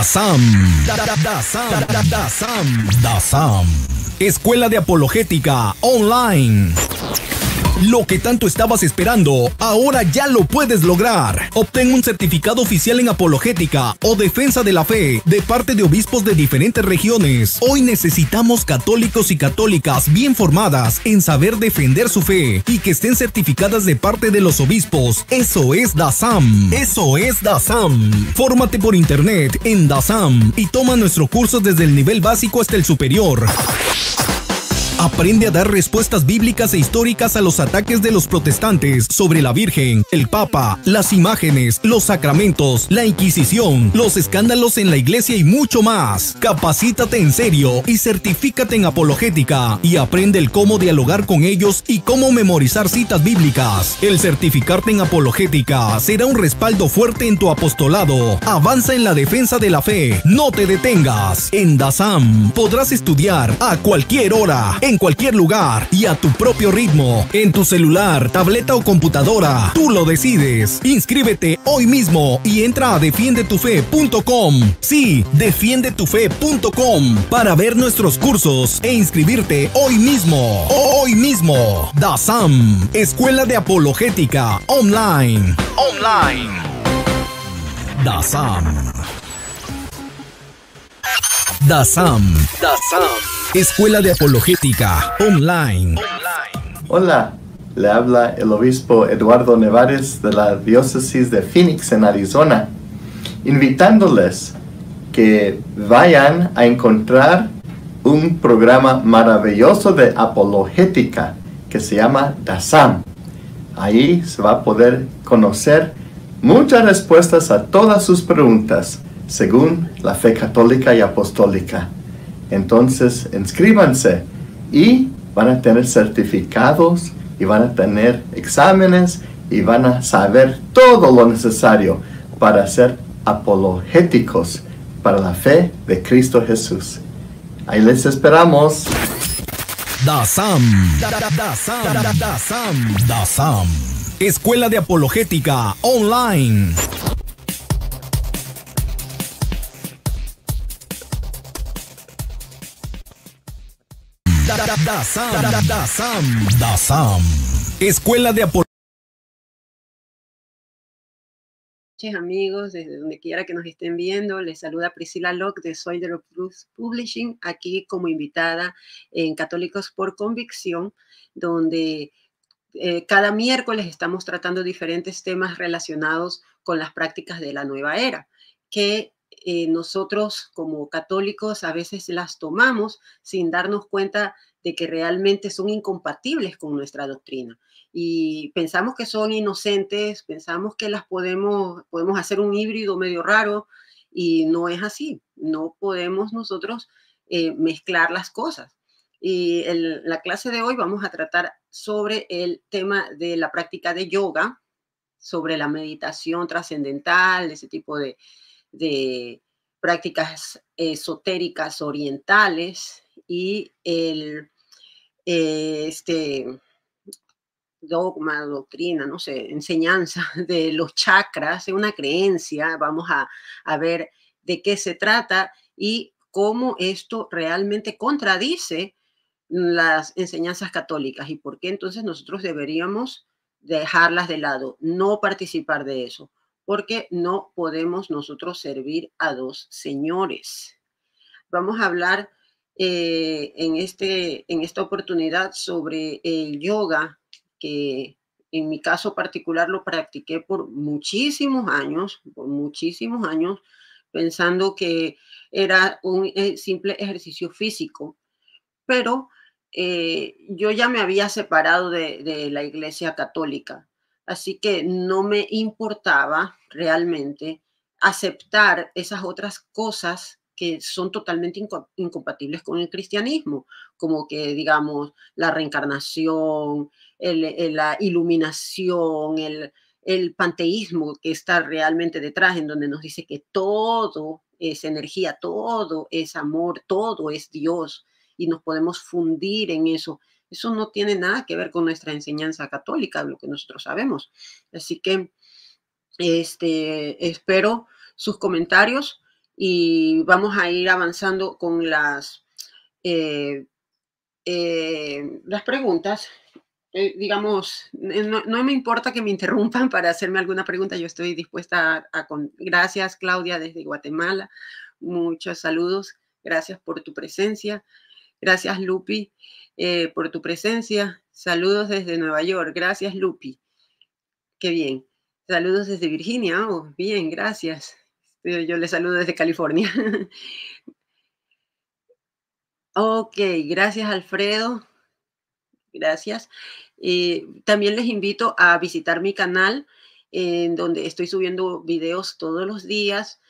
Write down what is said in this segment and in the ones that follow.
DASAM. DASAM. DASAM. DASAM. Escuela de Apologética Online. Lo que tanto estabas esperando, ahora ya lo puedes lograr. Obtén un certificado oficial en apologética o defensa de la fe de parte de obispos de diferentes regiones. Hoy necesitamos católicos y católicas bien formadas en saber defender su fe y que estén certificadas de parte de los obispos. Eso es DASAM. Eso es DASAM. Fórmate por internet en DASAM y toma nuestro curso desde el nivel básico hasta el superior. Aprende a dar respuestas bíblicas e históricas a los ataques de los protestantes sobre la Virgen, el Papa, las imágenes, los sacramentos, la Inquisición, los escándalos en la iglesia y mucho más. Capacítate en serio y certifícate en apologética y aprende el cómo dialogar con ellos y cómo memorizar citas bíblicas. El certificarte en apologética será un respaldo fuerte en tu apostolado. Avanza en la defensa de la fe. No te detengas. En DASAM podrás estudiar a cualquier hora en cualquier lugar y a tu propio ritmo, en tu celular, tableta o computadora. Tú lo decides. Inscríbete hoy mismo y entra a defiendetufe.com. Sí, defiendetufe.com para ver nuestros cursos e inscribirte hoy mismo. Hoy mismo. DASAM, Escuela de Apologética Online. Online. DASAM. DASAM. DASAM. Escuela de Apologética Online. Hola, le habla el obispo Eduardo Nevares de la diócesis de Phoenix en Arizona, invitándoles que vayan a encontrar un programa maravilloso de apologética que se llama DASAM. Ahí se va a poder conocer muchas respuestas a todas sus preguntas según la fe católica y apostólica. Entonces, inscríbanse y van a tener certificados y van a tener exámenes y van a saber todo lo necesario para ser apologéticos para la fe de Cristo Jesús. Ahí les esperamos. DASAM. DASAM. DASAM. DASAM. Escuela de Apologética Online. DASAM. DASAM. Escuela de Apologética. amigos, desde donde quiera que nos estén viendo, les saluda Priscila Locke de Soy de los Publishing, aquí como invitada en Católicos por Convicción, donde eh, cada miércoles estamos tratando diferentes temas relacionados con las prácticas de la nueva era, que eh, nosotros como católicos a veces las tomamos sin darnos cuenta de que realmente son incompatibles con nuestra doctrina. Y pensamos que son inocentes, pensamos que las podemos, podemos hacer un híbrido medio raro y no es así. No podemos nosotros eh, mezclar las cosas. Y la clase de hoy vamos a tratar sobre el tema de la práctica de yoga, sobre la meditación trascendental, ese tipo de, de prácticas esotéricas orientales y el eh, este dogma, doctrina, no sé, enseñanza de los chakras, es una creencia, vamos a, a ver de qué se trata y cómo esto realmente contradice las enseñanzas católicas y por qué entonces nosotros deberíamos dejarlas de lado, no participar de eso, porque no podemos nosotros servir a dos señores. Vamos a hablar eh, en, este, en esta oportunidad sobre el yoga, que en mi caso particular lo practiqué por muchísimos años, por muchísimos años, pensando que era un eh, simple ejercicio físico, pero eh, yo ya me había separado de, de la Iglesia Católica, así que no me importaba realmente aceptar esas otras cosas que son totalmente incompatibles con el cristianismo, como que, digamos, la reencarnación, la iluminación, el, el panteísmo que está realmente detrás, en donde nos dice que todo es energía, todo es amor, todo es Dios, y nos podemos fundir en eso. Eso no tiene nada que ver con nuestra enseñanza católica, lo que nosotros sabemos. Así que este, espero sus comentarios y vamos a ir avanzando con las, eh, eh, las preguntas. Eh, digamos, no, me importa que me interrumpan para hacerme alguna pregunta, yo estoy dispuesta a, con... Gracias, Claudia, desde Guatemala. Muchos saludos. Gracias por tu presencia. Gracias, Lupi, por tu presencia. Saludos desde Nueva York. Gracias, Lupi. Qué bien. Saludos desde Virginia. Oh, bien, gracias. Yo les saludo desde California. ok, gracias, Alfredo. Gracias. Eh, también les invito a visitar mi canal, en donde estoy subiendo videos todos los días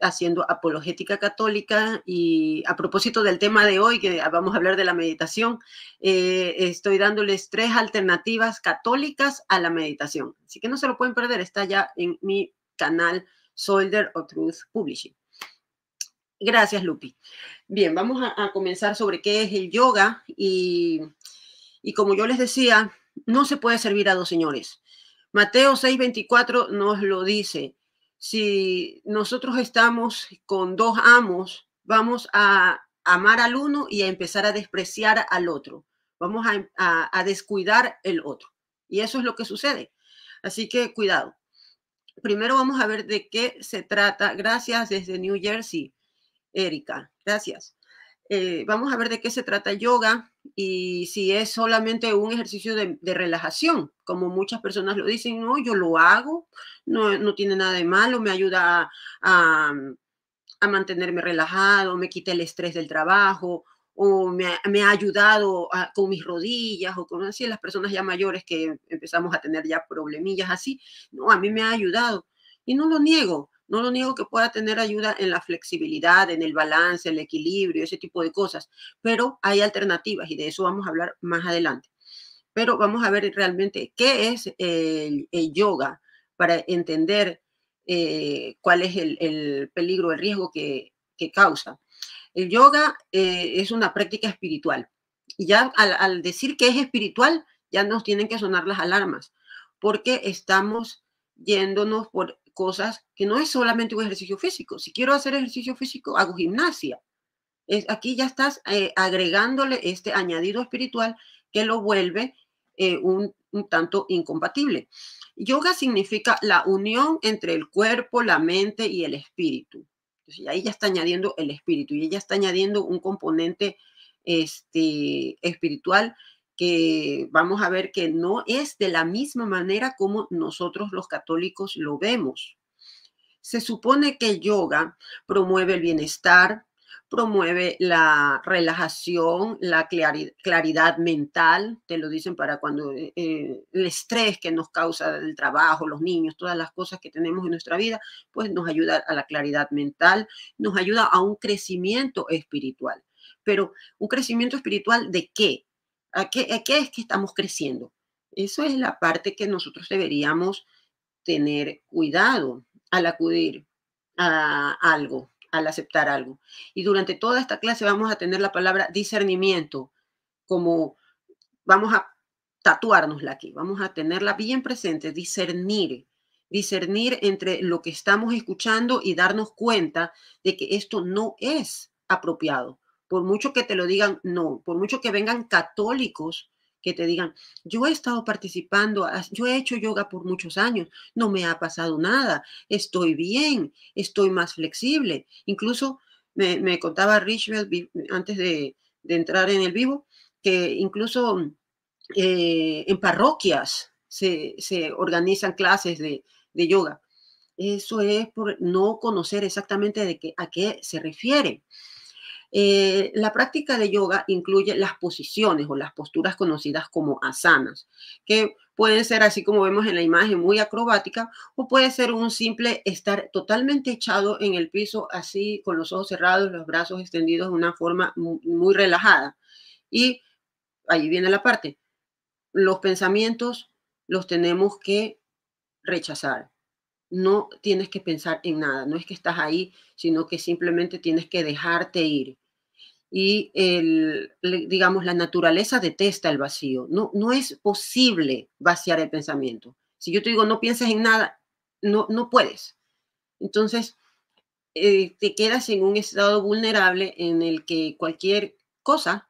haciendo apologética católica y a propósito del tema de hoy, que vamos a hablar de la meditación, eh, estoy dándoles tres alternativas católicas a la meditación. Así que no se lo pueden perder, está ya en mi canal Solder of Truth Publishing. Gracias, Lupi. Bien, vamos a, comenzar sobre qué es el yoga y, y como yo les decía, no se puede servir a dos señores. Mateo 6:24 nos lo dice si nosotros estamos con dos amos, vamos a amar al uno y a empezar a despreciar al otro. Vamos a, descuidar el otro. Y eso es lo que sucede. Así que cuidado. Primero vamos a ver de qué se trata. Gracias desde New Jersey, Erika. Gracias. Eh, vamos a ver de qué se trata yoga y si es solamente un ejercicio de, relajación, como muchas personas lo dicen, no, yo lo hago, no, no tiene nada de malo, me ayuda a, a, mantenerme relajado, me quita el estrés del trabajo o me, me ha ayudado con mis rodillas o con así las personas ya mayores que empezamos a tener ya problemillas así, no, a mí me ha ayudado y no lo niego, no lo niego que pueda tener ayuda en la flexibilidad, en el balance, el equilibrio, ese tipo de cosas, pero hay alternativas y de eso vamos a hablar más adelante. Pero vamos a ver realmente qué es el, yoga para entender eh, cuál es el, peligro, el riesgo que, causa. El yoga eh, es una práctica espiritual. Y ya al, decir que es espiritual, ya nos tienen que sonar las alarmas, porque estamos yéndonos por cosas que no es solamente un ejercicio físico. Si quiero hacer ejercicio físico, hago gimnasia. Es, aquí ya estás eh, agregándole este añadido espiritual que lo vuelve eh, un, tanto incompatible. Yoga significa la unión entre el cuerpo, la mente y el espíritu. Entonces, ahí ya está añadiendo el espíritu y ella está añadiendo un componente este, espiritual que vamos a ver que no es de la misma manera como nosotros los católicos lo vemos. Se supone que yoga promueve el bienestar, promueve la relajación, la claridad mental, te lo dicen para cuando eh, eh, el estrés que nos causa el trabajo, los niños, todas las cosas que tenemos en nuestra vida, pues nos ayuda a la claridad mental, nos ayuda a un crecimiento espiritual. Pero un crecimiento espiritual de qué? ¿A qué, es que estamos creciendo? Eso es la parte que nosotros deberíamos tener cuidado al acudir a algo, al aceptar algo. Y durante toda esta clase vamos a tener la palabra discernimiento, como vamos a tatuárnosla aquí, vamos a tenerla bien presente, discernir, discernir entre lo que estamos escuchando y darnos cuenta de que esto no es apropiado por mucho que te lo digan, no, por mucho que vengan católicos que te digan, yo he estado participando, yo he hecho yoga por muchos años, no me ha pasado nada, estoy bien, estoy más flexible. Incluso me, contaba Richard antes de, entrar en el vivo, que incluso eh, en parroquias se, organizan clases de, de, yoga. Eso es por no conocer exactamente de qué, a qué se refiere. Eh, la práctica de yoga incluye las posiciones o las posturas conocidas como asanas, que pueden ser así como vemos en la imagen, muy acrobática, o puede ser un simple estar totalmente echado en el piso, así con los ojos cerrados, los brazos extendidos de una forma muy, relajada. Y ahí viene la parte. Los pensamientos los tenemos que rechazar. No tienes que pensar en nada, no es que estás ahí, sino que simplemente tienes que dejarte ir y el, digamos, la naturaleza detesta el vacío. No, no es posible vaciar el pensamiento. Si yo te digo no pienses en nada, no, no puedes. Entonces, eh, te quedas en un estado vulnerable en el que cualquier cosa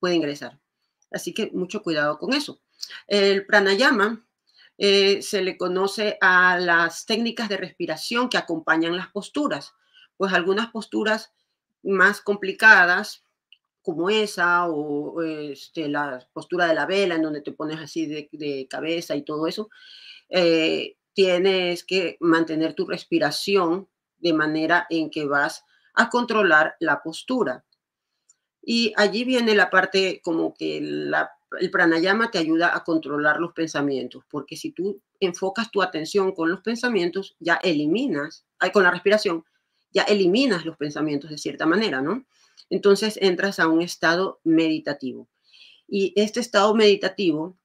puede ingresar. Así que mucho cuidado con eso. El pranayama eh, se le conoce a las técnicas de respiración que acompañan las posturas, pues algunas posturas más complicadas como esa o este, la postura de la vela en donde te pones así de, cabeza y todo eso, eh, tienes que mantener tu respiración de manera en que vas a controlar la postura. Y allí viene la parte como que el pranayama te ayuda a controlar los pensamientos, porque si tú enfocas tu atención con los pensamientos, ya eliminas, con la respiración, ya eliminas los pensamientos de cierta manera, ¿no? Entonces entras a un estado meditativo. Y este estado meditativo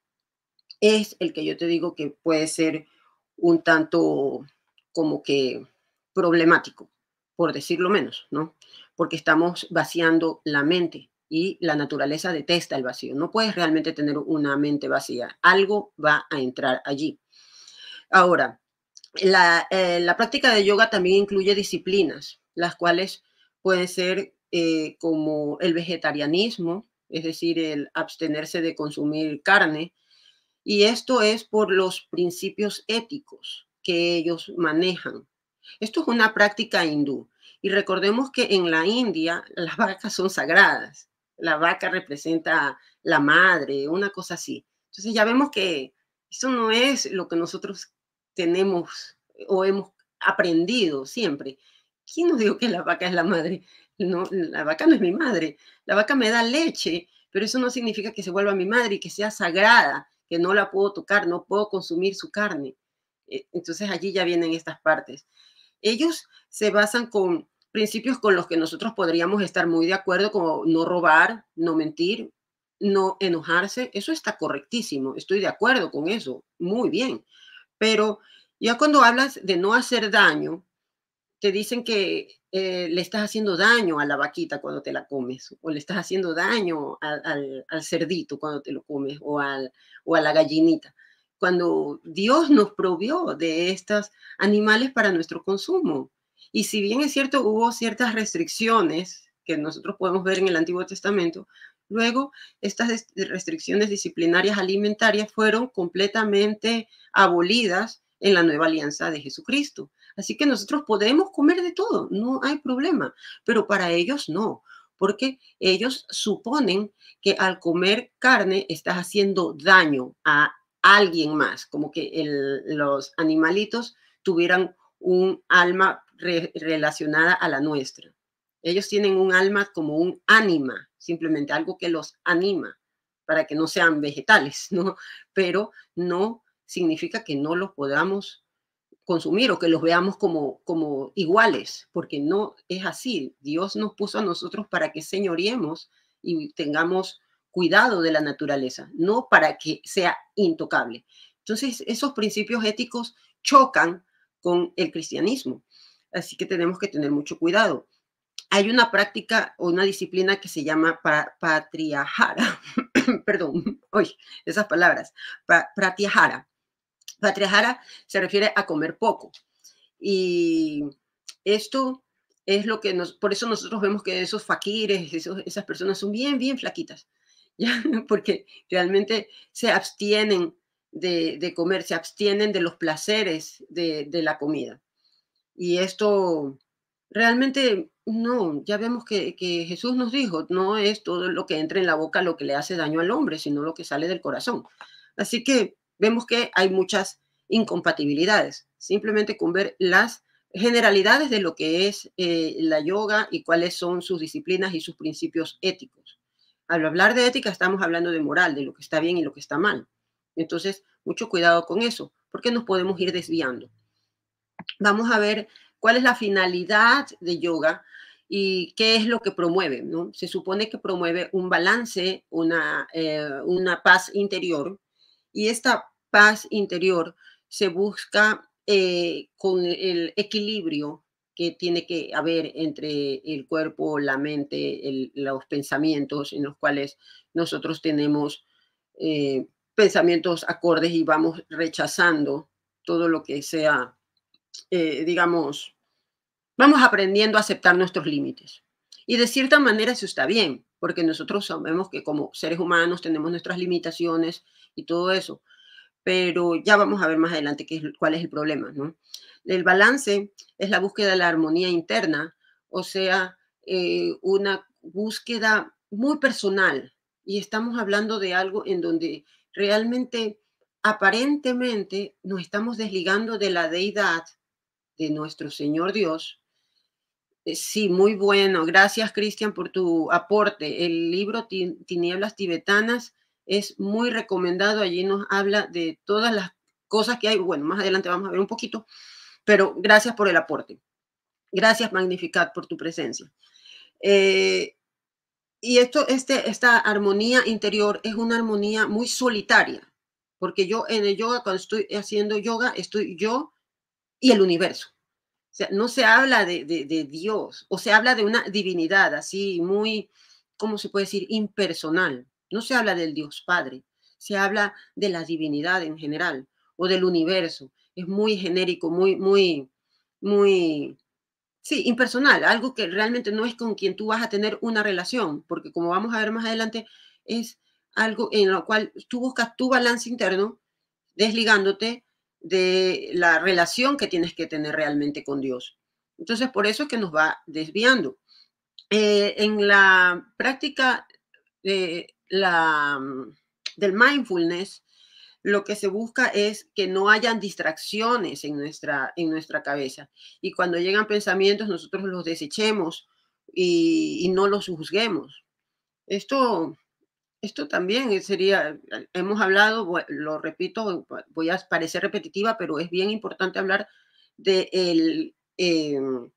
es el que yo te digo que puede ser un tanto como que problemático, por decirlo menos, ¿no? Porque estamos vaciando la mente y la naturaleza detesta el vacío. No puedes realmente tener una mente vacía. Algo va a entrar allí. Ahora, la, eh, práctica de yoga también incluye disciplinas, las cuales pueden ser eh, como el vegetarianismo, es decir, el abstenerse de consumir carne. Y esto es por los principios éticos que ellos manejan. Esto es una práctica hindú. Y recordemos que en la India las vacas son sagradas. La vaca representa la madre, una cosa así. Entonces ya vemos que eso no es lo que nosotros tenemos o hemos aprendido siempre. ¿Quién nos dijo que la vaca es la madre? No, la vaca no es mi madre. La vaca me da leche, pero eso no significa que se vuelva mi madre y que sea sagrada, que no la puedo tocar, no puedo consumir su carne. Eh, entonces allí ya vienen estas partes. Ellos se basan con principios con los que nosotros podríamos estar muy de acuerdo, como no robar, no mentir, no enojarse. Eso está correctísimo, estoy de acuerdo con eso, muy bien. Pero ya cuando hablas de no hacer daño, te dicen que eh, le estás haciendo daño a la vaquita cuando te la comes, o le estás haciendo daño al, cerdito cuando te lo comes, o, al, o a la gallinita, cuando Dios nos provió de estos animales para nuestro consumo. Y si bien es cierto, hubo ciertas restricciones que nosotros podemos ver en el Antiguo Testamento, luego estas restricciones disciplinarias alimentarias fueron completamente abolidas en la nueva alianza de Jesucristo. Así que nosotros podemos comer de todo, no hay problema, pero para ellos no, porque ellos suponen que al comer carne estás haciendo daño a alguien más, como que los animalitos tuvieran un alma relacionada a la nuestra. Ellos tienen un alma como un ánima, simplemente algo que los anima para que no sean vegetales, ¿no? Pero no significa que no los podamos consumir o que los veamos como, como iguales, porque no es así. Dios nos puso a nosotros para que señoriemos y tengamos cuidado de la naturaleza, no para que sea intocable. Entonces, esos principios éticos chocan con el cristianismo, así que tenemos que tener mucho cuidado. Hay una práctica o una disciplina que se llama patriahara, perdón, hoy esas palabras, pratyahara Patriahara se refiere a comer poco. Y esto es lo que nos, por eso nosotros vemos que esos faquires, esas personas son bien, bien flaquitas, ¿ya? porque realmente se abstienen de, comer, se abstienen de los placeres de, la comida. Y esto realmente no, ya vemos que, que, Jesús nos dijo, no es todo lo que entra en la boca lo que le hace daño al hombre, sino lo que sale del corazón. Así que vemos que hay muchas incompatibilidades, simplemente con ver las generalidades de lo que es eh, la yoga y cuáles son sus disciplinas y sus principios éticos. Al hablar de ética estamos hablando de moral, de lo que está bien y lo que está mal. Entonces, mucho cuidado con eso, porque nos podemos ir desviando. Vamos a ver cuál es la finalidad de yoga y qué es lo que promueve. ¿no? Se supone que promueve un balance, una, eh, una paz interior, y esta paz interior se busca eh, con el equilibrio que tiene que haber entre el cuerpo, la mente, los pensamientos en los cuales nosotros tenemos eh, pensamientos acordes y vamos rechazando todo lo que sea, eh, digamos, vamos aprendiendo a aceptar nuestros límites. Y de cierta manera eso está bien, porque nosotros sabemos que como seres humanos tenemos nuestras limitaciones y todo eso, pero ya vamos a ver más adelante qué es, cuál es el problema, ¿no? El balance es la búsqueda de la armonía interna, o sea, eh, una búsqueda muy personal. Y estamos hablando de algo en donde realmente, aparentemente, nos estamos desligando de la deidad de nuestro Señor Dios. Eh, sí, muy bueno. Gracias, Cristian, por tu aporte. El libro Tinieblas Tibetanas es muy recomendado. Allí nos habla de todas las cosas que hay. Bueno, más adelante vamos a ver un poquito, pero gracias por el aporte. Gracias, Magnificat, por tu presencia. Eh, y esto, este, esta armonía interior es una armonía muy solitaria, porque yo en el yoga, cuando estoy haciendo yoga, estoy yo y el universo. O sea, no se habla de, de, de Dios, o se habla de una divinidad así muy, ¿cómo se puede decir? Impersonal. No se habla del Dios Padre, se habla de la divinidad en general o del universo. Es muy genérico, muy, muy, muy, sí, impersonal, algo que realmente no es con quien tú vas a tener una relación, porque como vamos a ver más adelante, es algo en lo cual tú buscas tu balance interno, desligándote de la relación que tienes que tener realmente con Dios. Entonces, por eso es que nos va desviando. Eh, en la práctica de la, mm, del mindfulness, lo que se busca es que no hayan distracciones en nuestra, en nuestra cabeza. Y cuando llegan pensamientos, nosotros los desechemos y, no los juzguemos. Esto, esto también sería, hemos hablado, lo repito, voy a parecer repetitiva, pero es bien importante hablar de el, em,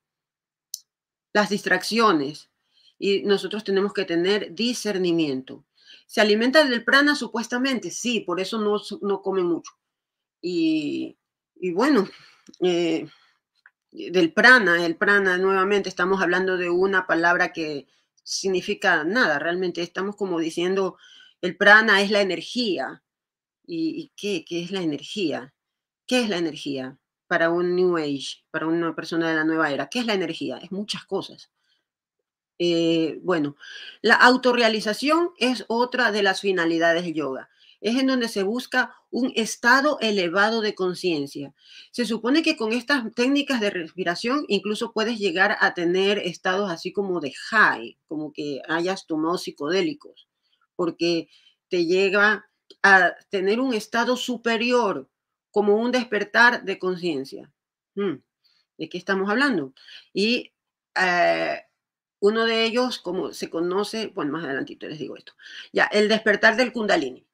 las distracciones. Y nosotros tenemos que tener discernimiento. ¿Se alimenta del prana supuestamente? Sí, por eso no, no come mucho. Y, bueno, eh, del prana, el prana nuevamente estamos hablando de una palabra que significa nada, realmente estamos como diciendo, el prana es la energía. ¿Y, qué, qué es la energía? ¿Qué es la energía para un New Age, para una persona de la nueva era? ¿Qué es la energía? Es muchas cosas. Eh, bueno, la autorrealización es otra de las finalidades del yoga. Es en donde se busca un estado elevado de conciencia. Se supone que con estas técnicas de respiración incluso puedes llegar a tener estados así como de high, como que hayas tomado psicodélicos, porque te llega a tener un estado superior, como un despertar de conciencia. Hmm, ¿De qué estamos hablando? Y eh, uno de ellos, como se conoce, bueno, más adelantito les digo esto. Ya, el despertar del kundalini.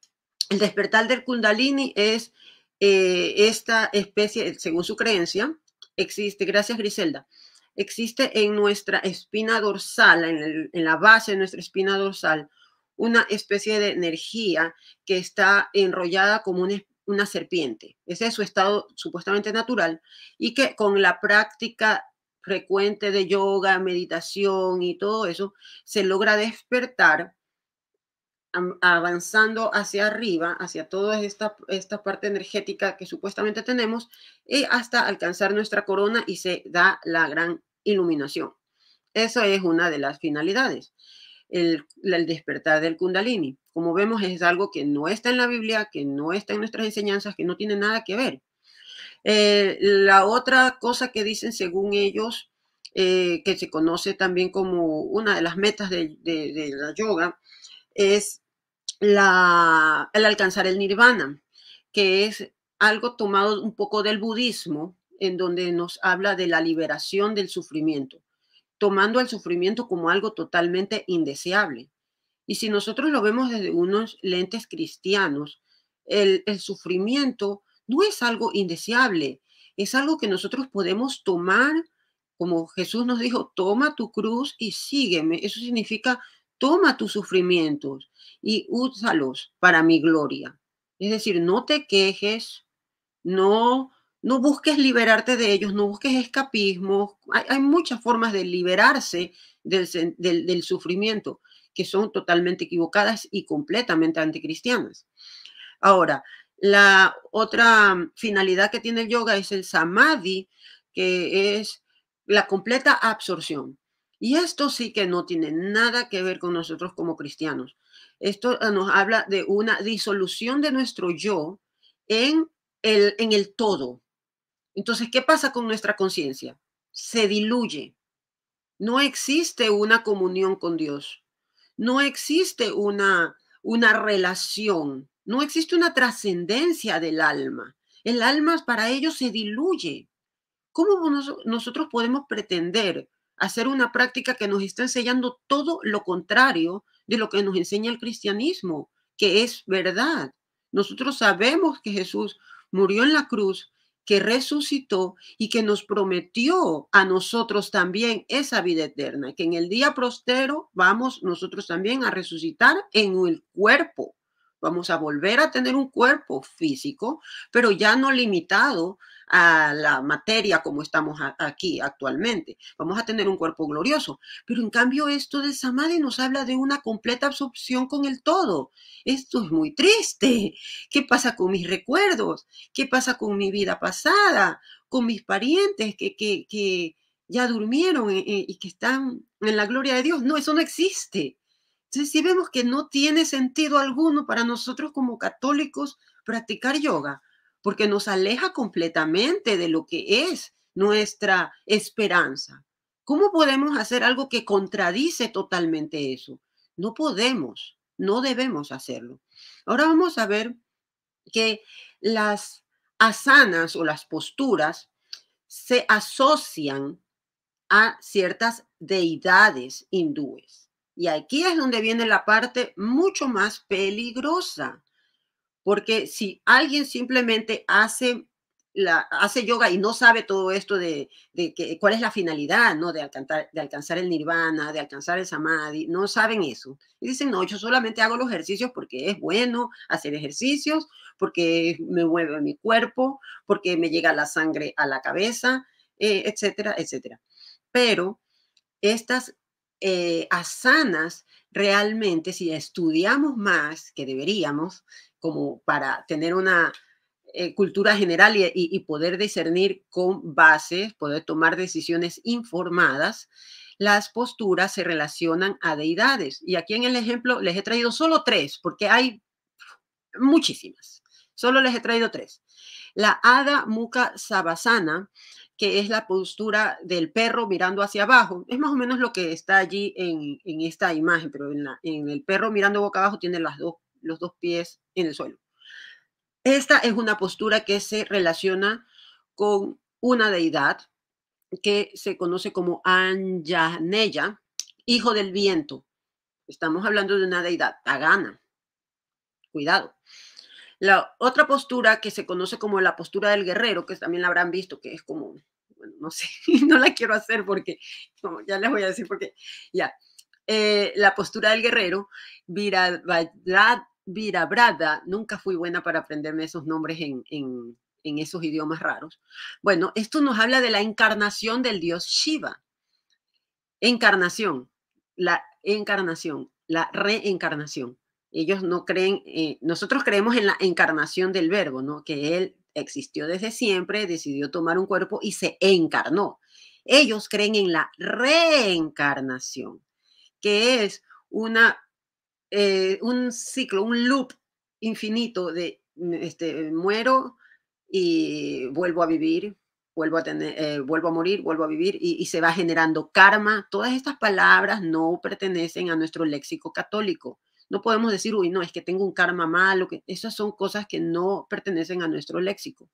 El despertar del kundalini es eh, esta especie, según su creencia, existe, gracias Griselda, existe en nuestra espina dorsal, en, la base de nuestra espina dorsal, una especie de energía que está enrollada como una, una serpiente. Ese es su estado supuestamente natural y que con la práctica frecuente de yoga, meditación y todo eso, se logra despertar avanzando hacia arriba, hacia toda esta, esta parte energética que supuestamente tenemos, y hasta alcanzar nuestra corona y se da la gran iluminación. Eso es una de las finalidades, el, el despertar del kundalini. Como vemos, es algo que no está en la Biblia, que no está en nuestras enseñanzas, que no tiene nada que ver. Eh, la otra cosa que dicen según ellos, eh, que se conoce también como una de las metas de, la yoga, es el alcanzar el nirvana, que es algo tomado un poco del budismo, en donde nos habla de la liberación del sufrimiento, tomando el sufrimiento como algo totalmente indeseable. Y si nosotros lo vemos desde unos lentes cristianos, el, el sufrimiento no es algo indeseable, es algo que nosotros podemos tomar, como Jesús nos dijo, toma tu cruz y sígueme. Eso significa, toma tus sufrimientos y úsalos para mi gloria. Es decir, no te quejes, no, no busques liberarte de ellos, no busques escapismo. Hay, muchas formas de liberarse del, del, del sufrimiento que son totalmente equivocadas y completamente anticristianas. Ahora, la otra finalidad que tiene el yoga es el samadhi, que es la completa absorción. Y esto sí que no tiene nada que ver con nosotros como cristianos. Esto eh, nos habla de una disolución de nuestro yo en el, en el todo. Entonces, ¿qué pasa con nuestra conciencia? Se diluye. No existe una comunión con Dios. No existe una, una relación. No existe una trascendencia del alma. El alma para ellos se diluye. ¿Cómo nosotros podemos pretender hacer una práctica que nos está enseñando todo lo contrario de lo que nos enseña el cristianismo, que es verdad? Nosotros sabemos que Jesús murió en la cruz, que resucitó y que nos prometió a nosotros también esa vida eterna, que en el día prostero vamos nosotros también a resucitar en el cuerpo. Vamos a volver a tener un cuerpo físico, pero ya no limitado a la materia como estamos aquí actualmente. Vamos a tener un cuerpo glorioso. Pero en cambio esto del samadhi nos habla de una completa absorción con el todo. Esto es muy triste. ¿Qué pasa con mis recuerdos? ¿Qué pasa con mi vida pasada? Con mis parientes que, que, que ya durmieron y que están en la gloria de Dios. No, eso no existe. Entonces, si vemos que no tiene sentido alguno para nosotros como católicos practicar yoga, porque nos aleja completamente de lo que es nuestra esperanza. ¿Cómo podemos hacer algo que contradice totalmente eso? No podemos, no debemos hacerlo. Ahora vamos a ver que las asanas o las posturas se asocian a ciertas deidades hindúes. Y aquí es donde viene la parte mucho más peligrosa, porque si alguien simplemente hace, la, hace yoga y no sabe todo esto de, que, cuál es la finalidad, ¿no? De alcanzar, de alcanzar el nirvana, de alcanzar el samadhi, no saben eso. Y dicen, no, yo solamente hago los ejercicios porque es bueno hacer ejercicios, porque me mueve mi cuerpo, porque me llega la sangre a la cabeza, eh, etcétera, etcétera. Pero estas eh, asanas realmente, si estudiamos más, que deberíamos, como para tener una eh, cultura general y, poder discernir con bases, poder tomar decisiones informadas, las posturas se relacionan a deidades. Y aquí en el ejemplo les he traído solo tres, porque hay muchísimas. Solo les he traído tres. La Ada Mukha Savasana, que es la postura del perro mirando hacia abajo. Es más o menos lo que está allí en, esta imagen, pero en, en, el perro mirando boca abajo tiene las dos los dos pies en el suelo. Esta es una postura que se relaciona con una deidad que se conoce como Anjaneya, hijo del viento. Estamos hablando de una deidad pagana. Cuidado. La otra postura que se conoce como la postura del guerrero, que también la habrán visto, que es como, bueno, no sé, no la quiero hacer porque, ya les voy a decir porque, ya, eh, la postura del guerrero, Virabhadrata, Virabrada, nunca fui buena para aprenderme esos nombres en, en, esos idiomas raros. Bueno, esto nos habla de la encarnación del dios Shiva. Encarnación, la encarnación, la reencarnación. Ellos no creen, eh, nosotros creemos en la encarnación del verbo, ¿no? Que él existió desde siempre, decidió tomar un cuerpo y se encarnó. Ellos creen en la reencarnación, que es una eh, un ciclo, un loop infinito de mm, este, muero y vuelvo a vivir, vuelvo a, tener, eh, vuelvo a morir, vuelvo a vivir y, se va generando karma. Todas estas palabras no pertenecen a nuestro léxico católico. No podemos decir, uy, no, es que tengo un karma malo, que esas son cosas que no pertenecen a nuestro léxico.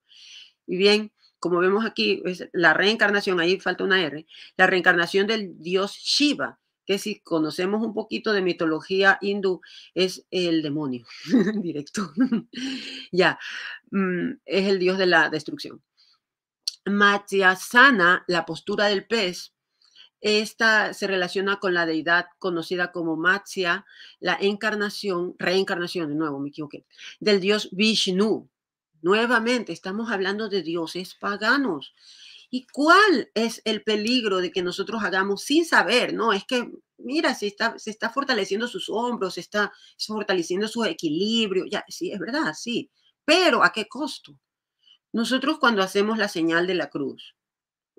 Y bien, como vemos aquí, es la reencarnación, ahí falta una R, la reencarnación del dios Shiva, que si conocemos un poquito de mitología hindú, es el demonio directo. ya, mm, es el dios de la destrucción. Matsyasana, la postura del pez, esta se relaciona con la deidad conocida como Matsya, la encarnación, reencarnación, de nuevo me equivoqué, del dios Vishnu. Nuevamente, estamos hablando de dioses paganos. ¿Y cuál es el peligro de que nosotros hagamos sin saber? No, es que, mira, se está, se está fortaleciendo sus hombros, se está fortaleciendo su equilibrio. Ya, sí, es verdad, sí. Pero ¿a qué costo? Nosotros cuando hacemos la señal de la cruz,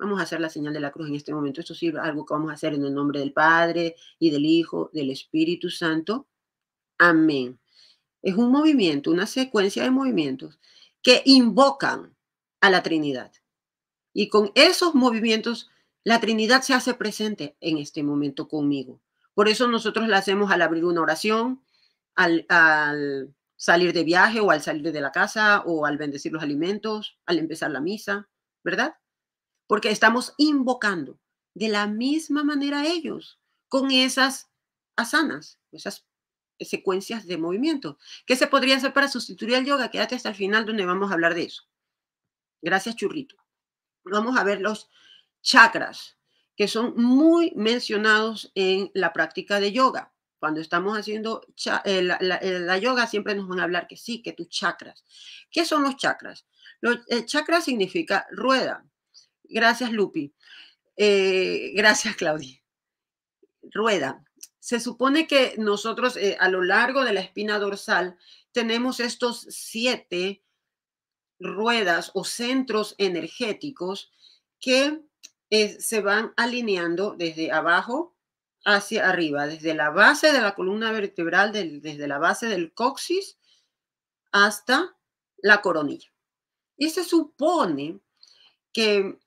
Vamos a hacer la señal de la cruz en este momento. Esto sí algo que vamos a hacer en el nombre del Padre y del Hijo, del Espíritu Santo. Amén. Es un movimiento, una secuencia de movimientos que invocan a la Trinidad. Y con esos movimientos, la Trinidad se hace presente en este momento conmigo. Por eso nosotros la hacemos al abrir una oración, al, al salir de viaje o al salir de la casa o al bendecir los alimentos, al empezar la misa, ¿verdad? Porque estamos invocando de la misma manera a ellos, con esas asanas, esas secuencias de movimiento. ¿Qué se podría hacer para sustituir el yoga? Quédate hasta el final donde vamos a hablar de eso. Gracias, Churrito. Vamos a ver los chakras, que son muy mencionados en la práctica de yoga. Cuando estamos haciendo eh, la, yoga, siempre nos van a hablar que sí, que tus chakras. ¿Qué son los chakras? Los, el chakra significa rueda. Gracias, Lupi. Eh, gracias, Claudia. Rueda. Se supone que nosotros eh, a lo largo de la espina dorsal tenemos estos siete ruedas o centros energéticos que se van alineando desde abajo hacia arriba, desde la base de la columna vertebral, desde la base del coxis hasta la coronilla. Y se supone que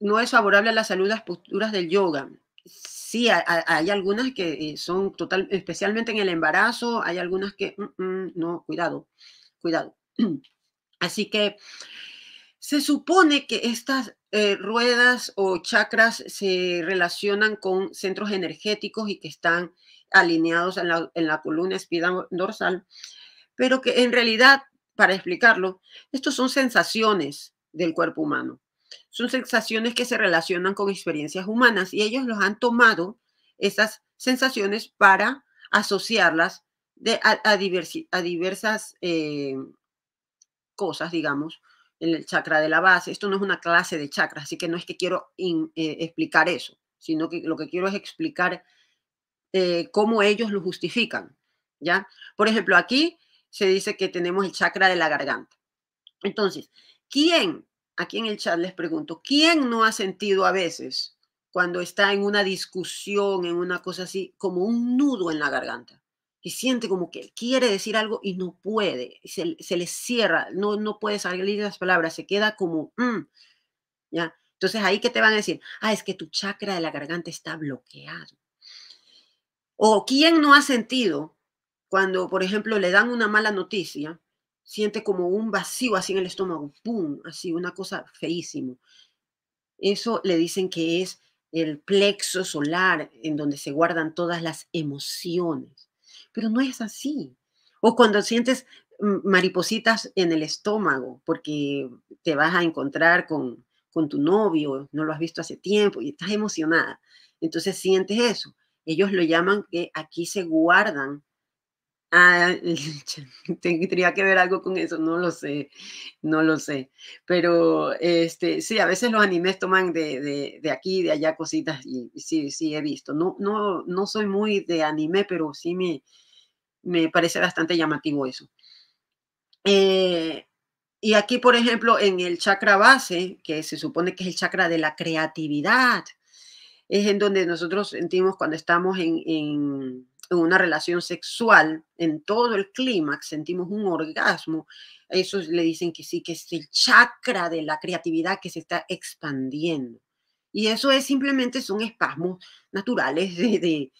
no es favorable a la salud las posturas del yoga. Sí, hay, algunas que eh, son total, especialmente en el embarazo, hay algunas que, mm, mm, no, cuidado, cuidado. Así que se supone que estas eh, ruedas o chakras se relacionan con centros energéticos y que están alineados en la, columna espina dorsal, pero que en realidad, para explicarlo, estos son sensaciones del cuerpo humano. Son sensaciones que se relacionan con experiencias humanas y ellos los han tomado, esas sensaciones, para asociarlas a, diversas eh, cosas, digamos, en el chakra de la base. Esto no es una clase de chakras, así que no es que quiero eh, explicar eso, sino que lo que quiero es explicar eh, cómo ellos lo justifican, ¿ya? Por ejemplo, aquí se dice que tenemos el chakra de la garganta. Entonces, ¿quién, aquí en el chat les pregunto, quién no ha sentido a veces cuando está en una discusión, en una cosa así, como un nudo en la garganta? Y siente como que quiere decir algo y no puede, se, se le cierra, no, no puede salir las palabras, se queda como, mm", ¿ya? Entonces ahí que te van a decir, ah, es que tu chakra de la garganta está bloqueado. O quién no ha sentido cuando, por ejemplo, le dan una mala noticia, siente como un vacío así en el estómago, ¡pum! Así, una cosa feísimo. Eso le dicen que es el plexo solar en donde se guardan todas las emociones pero no es así. O cuando sientes maripositas en el estómago porque te vas a encontrar con, con tu novio, no lo has visto hace tiempo y estás emocionada. Entonces sientes eso. Ellos lo llaman que aquí se guardan Ah, tendría que ver algo con eso, no lo sé, no lo sé. Pero este, sí, a veces los animes toman de, de, de aquí y de allá cositas y, sí, sí, he visto. No, no, no soy muy de anime, pero sí me, me parece bastante llamativo eso. Eh, y aquí, por ejemplo, en el chakra base, que se supone que es el chakra de la creatividad, es en donde nosotros sentimos cuando estamos en, en, una relación sexual, en todo el clímax, sentimos un orgasmo. Eso le dicen que sí, que es el chakra de la creatividad que se está expandiendo. Y eso es simplemente, son espasmos naturales de, de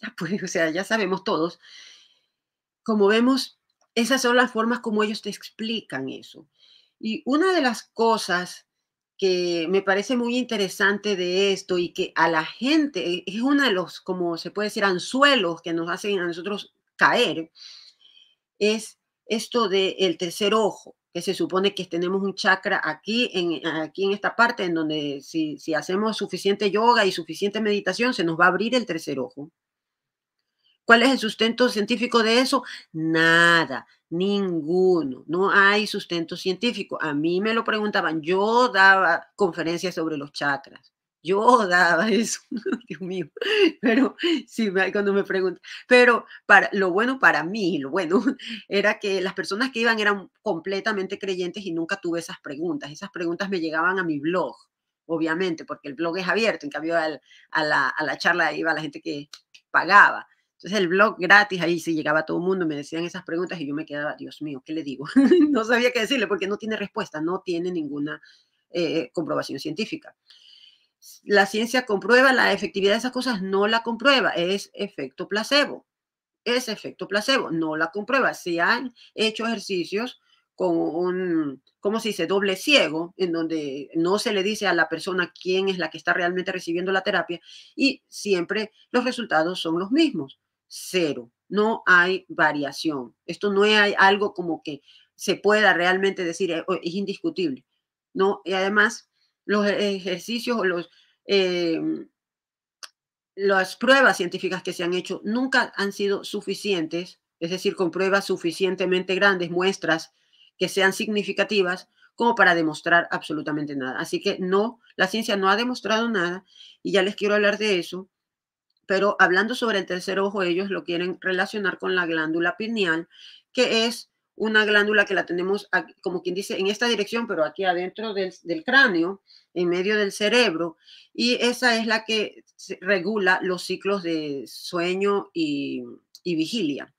ya pues, o sea, ya sabemos todos como vemos, esas son las formas como ellos te explican eso. Y una de las cosas que me parece muy interesante de esto y que a la gente es uno de los, como se puede decir, anzuelos que nos hacen a nosotros caer, es esto del tercer ojo, que se supone que tenemos un chakra aquí en, aquí en esta parte, en donde si, si hacemos suficiente yoga y suficiente meditación, se nos va a abrir el tercer ojo. ¿Cuál es el sustento científico de eso? Nada, ninguno. No hay sustento científico. A mí me lo preguntaban. Yo daba conferencias sobre los chakras. Yo daba eso, Dios mío. Pero sí, cuando me preguntan. Pero para, lo bueno para mí, lo bueno era que las personas que iban eran completamente creyentes y nunca tuve esas preguntas. Esas preguntas me llegaban a mi blog obviamente, porque el blog es abierto, en cambio a, la, a la charla iba la gente que pagaba. Entonces el blog gratis, ahí sí llegaba todo el mundo, me decían esas preguntas y yo me quedaba, Dios mío, ¿qué le digo? no sabía qué decirle porque no tiene respuesta, no tiene ninguna eh, comprobación científica. La ciencia comprueba la efectividad de esas cosas, no la comprueba, es efecto placebo. Es efecto placebo, no la comprueba. Si han hecho ejercicios con un, ¿cómo se dice?, doble ciego, en donde no se le dice a la persona quién es la que está realmente recibiendo la terapia y siempre los resultados son los mismos cero. No hay variación. Esto no hay algo como que se pueda realmente decir, eh, es indiscutible. No, y además, los ejercicios o los, em, las pruebas científicas que se han hecho nunca han sido suficientes, es decir, con pruebas suficientemente grandes, muestras que sean significativas como para demostrar absolutamente nada. Así que no, la ciencia no ha demostrado nada y ya les quiero hablar de eso pero hablando sobre el tercer ojo, ellos lo quieren relacionar con la glándula pineal, que es una glándula que la tenemos, como quien dice, en esta dirección, pero aquí adentro del, cráneo, en medio del cerebro, y esa es la que regula los ciclos de sueño y, vigilia.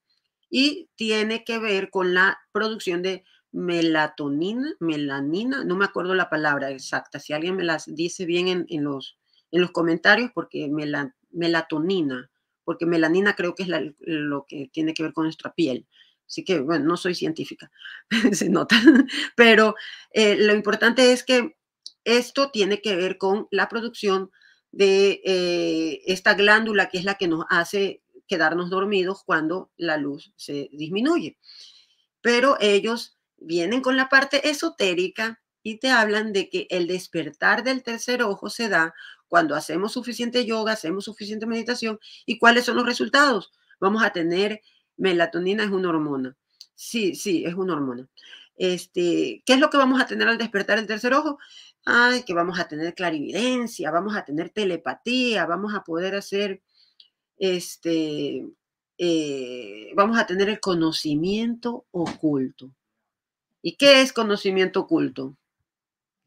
Y tiene que ver con la producción de melatonina, melanina, no me acuerdo la palabra exacta, si alguien me las dice bien en, los, en los comentarios, porque la melatonina, porque melanina creo que es lo que tiene que ver con nuestra piel. Así que, bueno, no soy científica, se nota, pero eh, lo importante es que esto tiene que ver con la producción de eh, esta glándula que es la que nos hace quedarnos dormidos cuando la luz se disminuye. Pero ellos vienen con la parte esotérica y te hablan de que el despertar del tercer ojo se da cuando hacemos suficiente yoga, hacemos suficiente meditación. ¿Y cuáles son los resultados? Vamos a tener melatonina, es una hormona. Sí, sí, es una hormona. Este, ¿Qué es lo que vamos a tener al despertar el tercer ojo? Ay, que vamos a tener clarividencia, vamos a tener telepatía, vamos a poder hacer, este, eh, vamos a tener el conocimiento oculto. ¿Y qué es conocimiento oculto?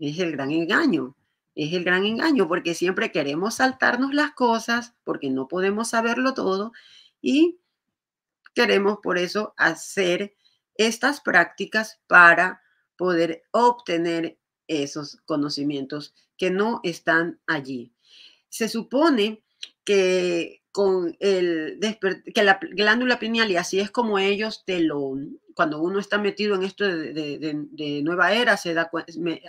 Es el gran engaño es el gran engaño, porque siempre queremos saltarnos las cosas, porque no podemos saberlo todo y queremos por eso hacer estas prácticas para poder obtener esos conocimientos que no están allí. Se supone que con el que la glándula pineal, y así es como ellos te lo, cuando uno está metido en esto de, nueva era, se da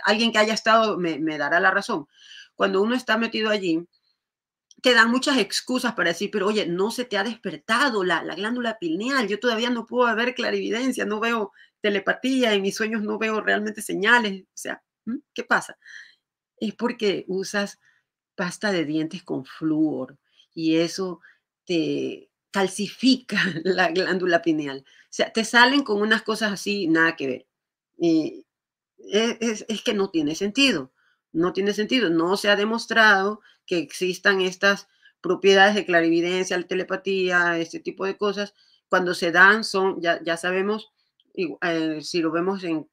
alguien que haya estado me, dará la razón. Cuando uno está metido allí, te dan muchas excusas para decir, pero oye, no se te ha despertado la, la glándula pineal, yo todavía no puedo ver clarividencia, no veo telepatía, en mis sueños no veo realmente señales, o sea, ¿qué pasa? Es porque usas pasta de dientes con flúor, y eso te calcifica la glándula pineal. O sea, te salen con unas cosas así, nada que ver. Y es, es, que no tiene sentido. No tiene sentido. No se ha demostrado que existan estas propiedades de clarividencia, telepatía, este tipo de cosas. Cuando se dan, son, ya, ya sabemos, eh, si lo vemos en,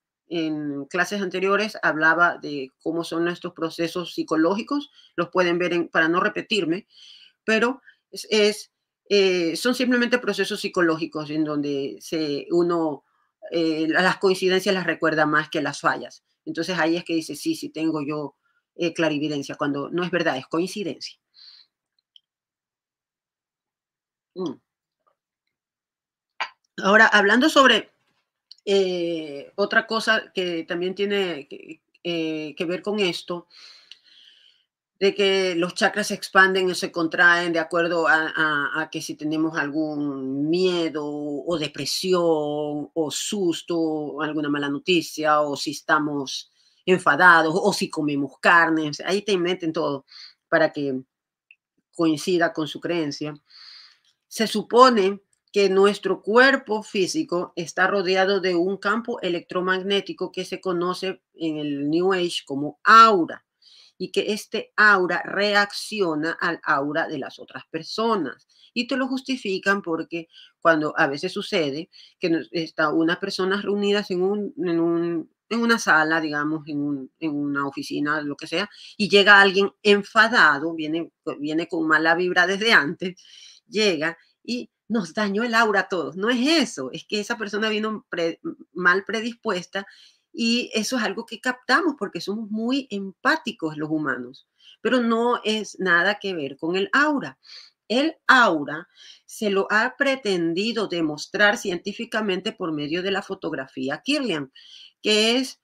clases anteriores, hablaba de cómo son nuestros procesos psicológicos. Los pueden ver para no repetirme pero es, eh, son simplemente procesos psicológicos en donde uno eh, las coincidencias las recuerda más que las fallas. Entonces ahí es que dice, sí, sí, tengo yo eh, clarividencia, cuando no es verdad, es coincidencia. Mm. Ahora, hablando sobre otra cosa que también tiene que ver con esto, de que los chakras se expanden o se contraen de acuerdo a, que si tenemos algún miedo o depresión o susto, o alguna mala noticia, o si estamos enfadados, o si comemos carne, ahí te meten todo para que coincida con su creencia. Se supone que nuestro cuerpo físico está rodeado de un campo electromagnético que se conoce en el New Age como aura y que este aura reacciona al aura de las otras personas. Y te lo justifican porque cuando a veces sucede que está una personas reunidas en un, en un en una sala, digamos, en, una oficina, lo que sea, y llega alguien enfadado, viene, viene con mala vibra desde antes, llega y nos dañó el aura a todos. No es eso, es que esa persona vino mal predispuesta y eso es algo que captamos porque somos muy empáticos los humanos, pero no es nada que ver con el aura. El aura se lo ha pretendido demostrar científicamente por medio de la fotografía Kirlian, que es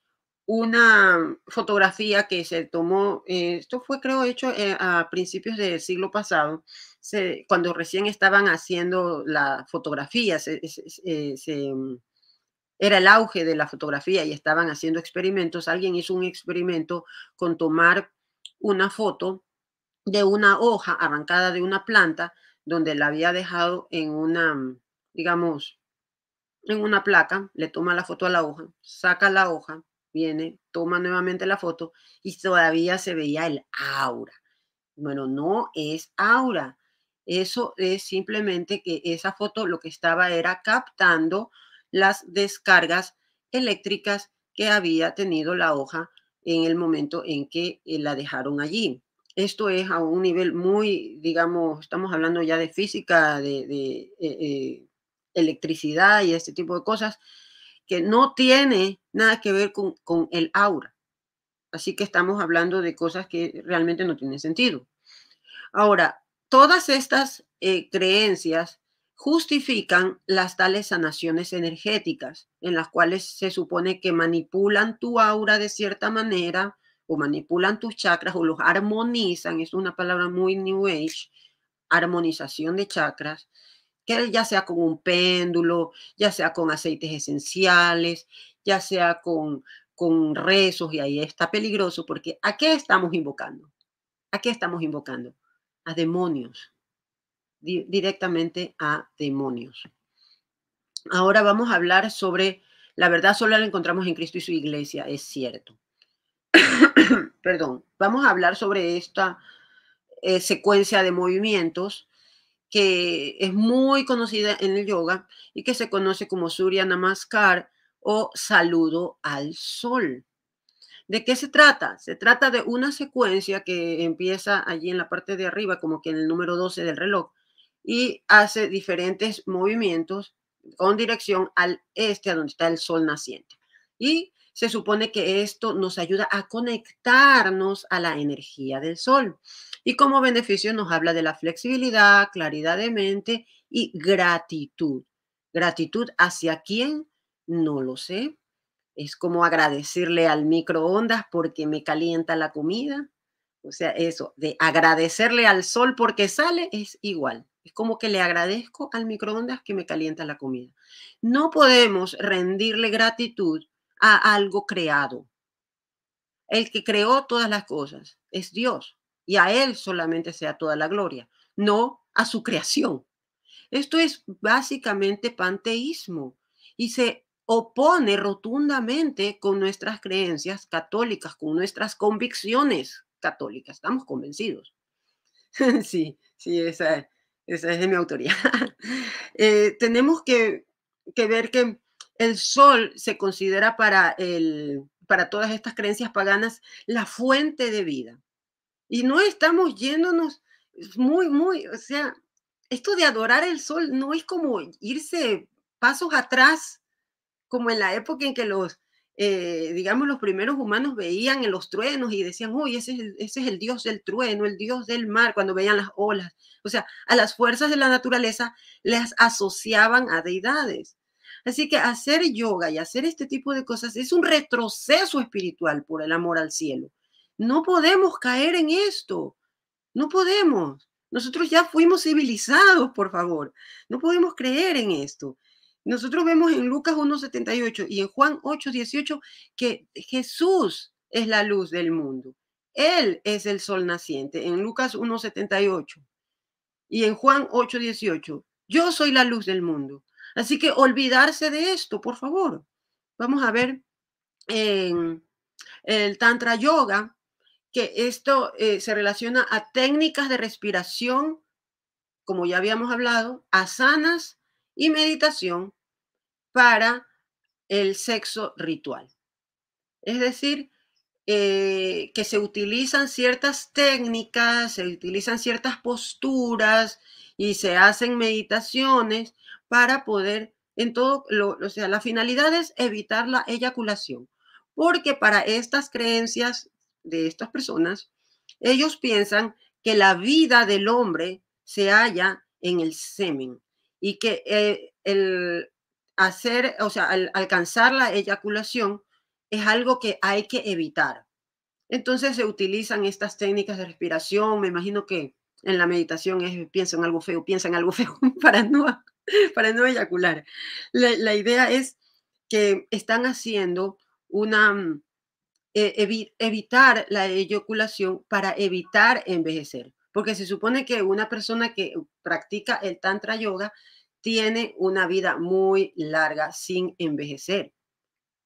una fotografía que se tomó, eh, esto fue creo hecho eh, a principios del siglo pasado, cuando recién estaban haciendo la fotografía, eh, era el auge de la fotografía y estaban haciendo experimentos, alguien hizo un experimento con tomar una foto de una hoja arrancada de una planta donde la había dejado en una, digamos, en una placa, le toma la foto a la hoja, saca la hoja, viene, toma nuevamente la foto y todavía se veía el aura. Bueno, no es aura. Eso es simplemente que esa foto lo que estaba era captando las descargas eléctricas que había tenido la hoja en el momento en que eh, la dejaron allí. Esto es a un nivel muy, digamos, estamos hablando ya de física, de, eh, eh, electricidad y este tipo de cosas, que no tiene nada que ver con, el aura. Así que estamos hablando de cosas que realmente no tienen sentido. Ahora, todas estas creencias justifican las tales sanaciones energéticas, en las cuales se supone que manipulan tu aura de cierta manera o manipulan tus chakras o los armonizan, es una palabra muy New Age, armonización de chakras, que ya sea con un péndulo, ya sea con aceites esenciales, ya sea con, con rezos, y ahí está peligroso, porque ¿a qué estamos invocando? ¿A qué estamos invocando? A demonios, directamente a demonios. Ahora vamos a hablar sobre la verdad solo la encontramos en Cristo y su iglesia, es cierto. Perdón, vamos a hablar sobre esta eh, secuencia de movimientos que es muy conocida en el yoga y que se conoce como Surya Namaskar o saludo al sol. ¿De qué se trata? Se trata de una secuencia que empieza allí en la parte de arriba, como que en el número 12 del reloj, y hace diferentes movimientos con dirección al este, a donde está el sol naciente. Y se supone que esto nos ayuda a conectarnos a la energía del sol. Y como beneficio nos habla de la flexibilidad, claridad de mente y gratitud. Gratitud hacia quién, no lo sé. Es como agradecerle al microondas porque me calienta la comida. O sea, eso de agradecerle al sol porque sale es igual. Es como que le agradezco al microondas que me calienta la comida. No podemos rendirle gratitud a algo creado. El que creó todas las cosas es Dios y a Él solamente sea toda la gloria, no a su creación. Esto es básicamente panteísmo y se opone rotundamente con nuestras creencias católicas, con nuestras convicciones católicas. Estamos convencidos. sí, sí, esa, esa, es de mi autoría. Eh, tenemos que, que ver que el sol se considera para, el, para todas estas creencias paganas la fuente de vida. Y no estamos yéndonos muy, muy, o sea, esto de adorar el sol no es como irse pasos atrás, como en la época en que los, eh, digamos, los primeros humanos veían en los truenos y decían, uy, ese es, el, ese es el dios del trueno, el dios del mar, cuando veían las olas. O sea, a las fuerzas de la naturaleza les asociaban a deidades. Así que hacer yoga y hacer este tipo de cosas es un retroceso espiritual por el amor al cielo. No podemos caer en esto. No podemos. Nosotros ya fuimos civilizados, por favor. No podemos creer en esto. Nosotros vemos en Lucas 1.78 y en Juan 8.18 que Jesús es la luz del mundo. Él es el sol naciente en Lucas 1.78 y en Juan 8.18. Yo soy la luz del mundo. Así que olvidarse de esto, por favor. Vamos a ver en el Tantra Yoga que esto eh, se relaciona a técnicas de respiración, como ya habíamos hablado, asanas y meditación para el sexo ritual. Es decir, eh, que se utilizan ciertas técnicas, se utilizan ciertas posturas y se hacen meditaciones para poder, en todo, lo, o sea, la finalidad es evitar la eyaculación, porque para estas creencias de estas personas, ellos piensan que la vida del hombre se halla en el semen y que eh, el hacer, o sea, al alcanzar la eyaculación es algo que hay que evitar. Entonces se utilizan estas técnicas de respiración. Me imagino que en la meditación es piensa en algo feo, piensa en algo feo para no, para no eyacular. La, idea es que están haciendo una mm, e, evitar la eyaculación para evitar envejecer. Porque se supone que una persona que practica el tantra yoga tiene una vida muy larga sin envejecer.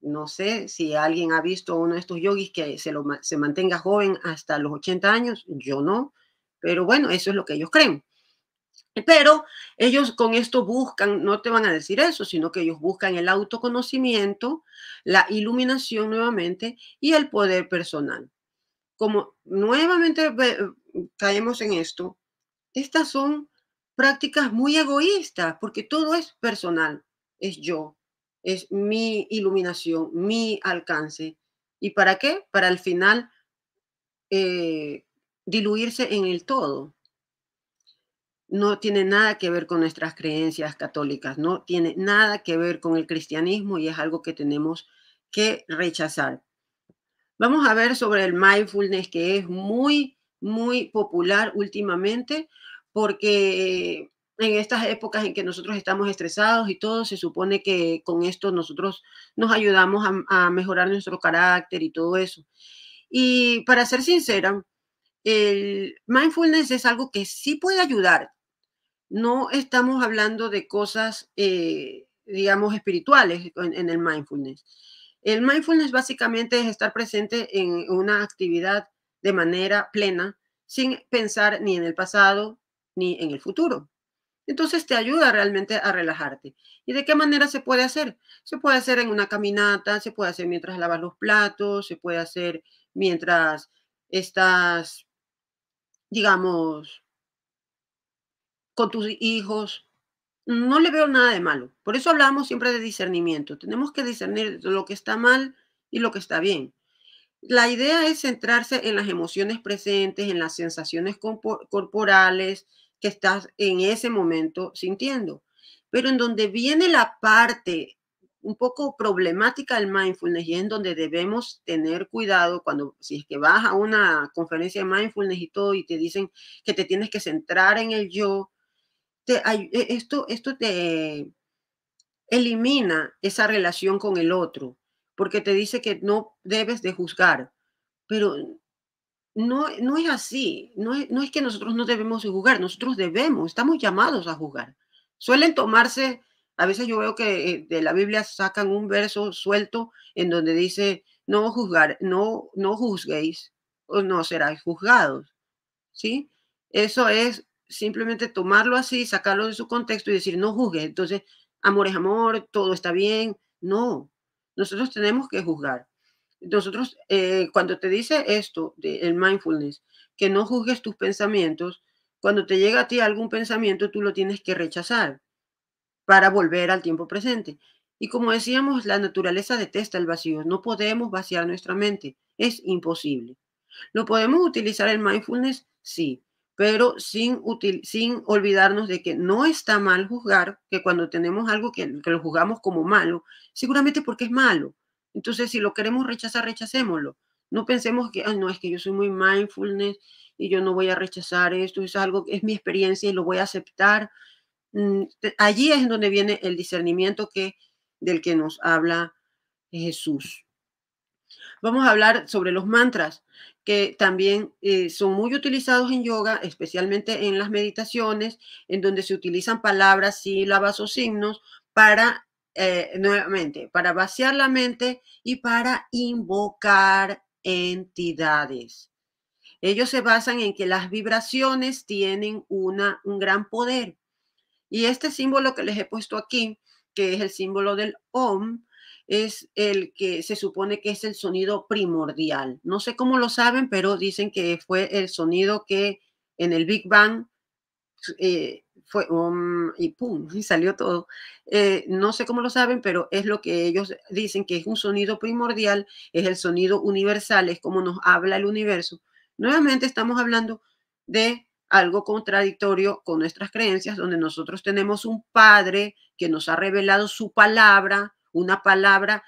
No sé si alguien ha visto uno de estos yogis que se, lo, se mantenga joven hasta los 80 años, yo no, pero bueno, eso es lo que ellos creen. Pero ellos con esto buscan, no te van a decir eso, sino que ellos buscan el autoconocimiento, la iluminación nuevamente y el poder personal. Como nuevamente caemos en esto, estas son prácticas muy egoístas, porque todo es personal, es yo, es mi iluminación, mi alcance. ¿Y para qué? Para al final eh, diluirse en el todo. No tiene nada que ver con nuestras creencias católicas, no tiene nada que ver con el cristianismo y es algo que tenemos que rechazar. Vamos a ver sobre el mindfulness que es muy, muy popular últimamente porque en estas épocas en que nosotros estamos estresados y todo, se supone que con esto nosotros nos ayudamos a, mejorar nuestro carácter y todo eso. Y para ser sincera, el mindfulness es algo que sí puede ayudar. No estamos hablando de cosas, eh, digamos, espirituales en, el mindfulness. El mindfulness básicamente es estar presente en una actividad de manera plena, sin pensar ni en el pasado ni en el futuro. Entonces te ayuda realmente a relajarte. ¿Y de qué manera se puede hacer? Se puede hacer en una caminata, se puede hacer mientras lavas los platos, se puede hacer mientras estás, digamos, con tus hijos. No le veo nada de malo. Por eso hablamos siempre de discernimiento. Tenemos que discernir lo que está mal y lo que está bien. La idea es centrarse en las emociones presentes, en las sensaciones corporales, que estás en ese momento sintiendo. Pero en donde viene la parte un poco problemática del mindfulness y en donde debemos tener cuidado cuando, si es que vas a una conferencia de mindfulness y todo y te dicen que te tienes que centrar en el yo, e, esto, esto te elimina esa relación con el otro, porque te dice que no debes de juzgar, pero no, no es así, no es, no es que nosotros no debemos juzgar, nosotros debemos, estamos llamados a juzgar. Suelen tomarse, a veces yo veo que eh, de la Biblia sacan un verso suelto en donde dice, no juzgar, no, no juzguéis o no seráis juzgados. ¿Sí? Eso es simplemente tomarlo así, sacarlo de su contexto y decir, no juzgue. Entonces, amor es amor, todo está bien. No, nosotros tenemos que juzgar. Nosotros, eh, cuando te dice esto, el mindfulness, que no juzgues tus pensamientos, cuando te llega a ti algún pensamiento, tú lo tienes que rechazar para volver al tiempo presente. Y como decíamos, la naturaleza detesta el vacío. No podemos vaciar nuestra mente. Es imposible. ¿Lo podemos utilizar el mindfulness? Sí, pero sin, sin olvidarnos de que no está mal juzgar, que cuando tenemos algo que, lo juzgamos como malo, seguramente porque es malo. Entonces, si lo queremos rechazar, rechacémoslo. No pensemos que, no, es que yo soy muy mindfulness y yo no voy a rechazar esto, es algo, es mi experiencia y lo voy a aceptar. Mm, allí es donde viene el discernimiento que, del que nos habla Jesús. Vamos a hablar sobre los mantras, que también eh, son muy utilizados en yoga, especialmente en las meditaciones, en donde se utilizan palabras, sílabas o signos para eh, nuevamente, para vaciar la mente y para invocar entidades. Ellos se basan en que las vibraciones tienen una, un gran poder. Y este símbolo que les he puesto aquí, que es el símbolo del OM, es el que se supone que es el sonido primordial. No sé cómo lo saben, pero dicen que fue el sonido que en el Big Bang eh, fue um, y pum, y salió todo. Eh, no sé cómo lo saben, pero es lo que ellos dicen que es un sonido primordial, es el sonido universal, es como nos habla el universo. Nuevamente estamos hablando de algo contradictorio con nuestras creencias, donde nosotros tenemos un Padre que nos ha revelado su palabra, una palabra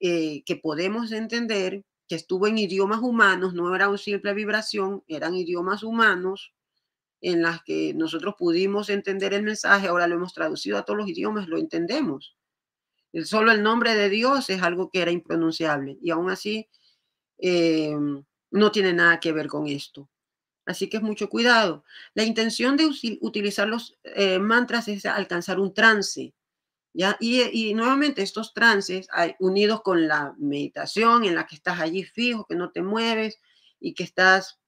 eh, que podemos entender, que estuvo en idiomas humanos, no era una simple vibración, eran idiomas humanos, en las que nosotros pudimos entender el mensaje, ahora lo hemos traducido a todos los idiomas, lo entendemos. solo el nombre de Dios es algo que era impronunciable y aún así eh, no tiene nada que ver con esto. Así que es mucho cuidado. La intención de utilizar los eh, mantras es alcanzar un trance. Y, nuevamente estos trances unidos con la meditación en la que estás allí fijo, que no te mueves y que estás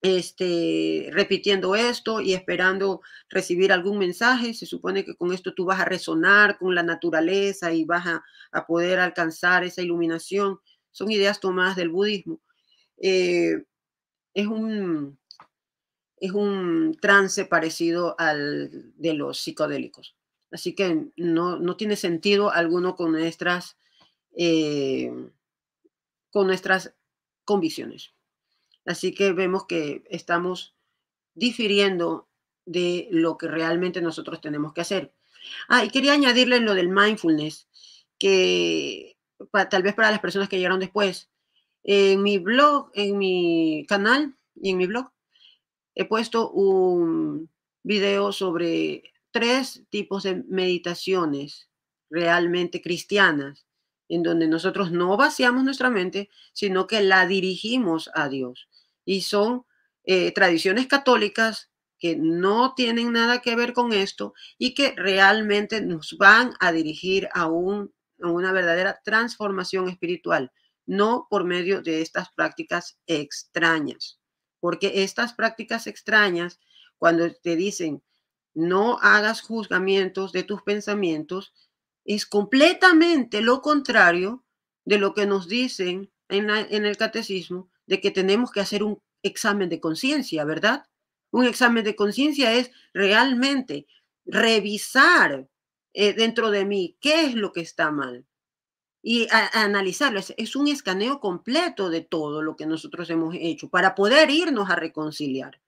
este, repitiendo esto y esperando recibir algún mensaje. Se supone que con esto tú vas a resonar con la naturaleza y vas a, poder alcanzar esa iluminación. Son ideas tomadas del budismo. Eh, es, un, es un trance parecido al de los psicodélicos. Así que no, tiene sentido alguno con nuestras, eh, con nuestras convicciones. Así que vemos que estamos difiriendo de lo que realmente nosotros tenemos que hacer. Ah, y quería añadirle lo del mindfulness, que tal vez para las personas que llegaron después, en mi blog, en mi canal y en mi blog, he puesto un video sobre tres tipos de meditaciones realmente cristianas, en donde nosotros no vaciamos nuestra mente, sino que la dirigimos a Dios. Y son eh, tradiciones católicas que no tienen nada que ver con esto y que realmente nos van a dirigir a, a una verdadera transformación espiritual, no por medio de estas prácticas extrañas, porque estas prácticas extrañas, cuando te dicen no hagas juzgamientos de tus pensamientos, es completamente lo contrario de lo que nos dicen en, el catecismo de que tenemos que hacer un examen de conciencia, ¿verdad? Un examen de conciencia es realmente revisar eh, dentro de mí qué es lo que está mal y analizarlo. Es, un escaneo completo de todo lo que nosotros hemos hecho para poder irnos a reconciliar.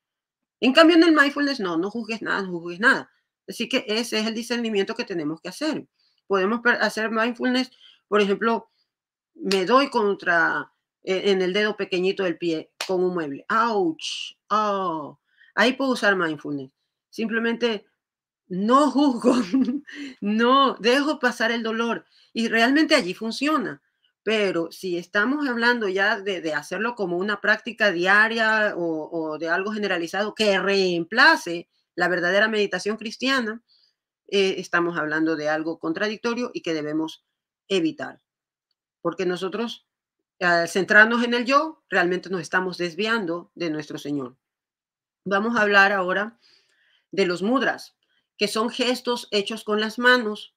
En cambio, en el mindfulness, no, no juzgues nada, no juzgues nada. Así que ese es el discernimiento que tenemos que hacer. Podemos hacer mindfulness, por ejemplo, me doy contra e-, en el dedo pequeñito del pie con un mueble. ¡Auch! Oh. Ahí puedo usar mindfulness. Simplemente no juzgo, no dejo pasar el dolor y realmente allí funciona. Pero si estamos hablando ya de, hacerlo como una práctica diaria o, de algo generalizado que reemplace la verdadera meditación cristiana, eh, estamos hablando de algo contradictorio y que debemos evitar. Porque nosotros al centrarnos en el yo, realmente nos estamos desviando de nuestro Señor. Vamos a hablar ahora de los mudras, que son gestos hechos con las manos,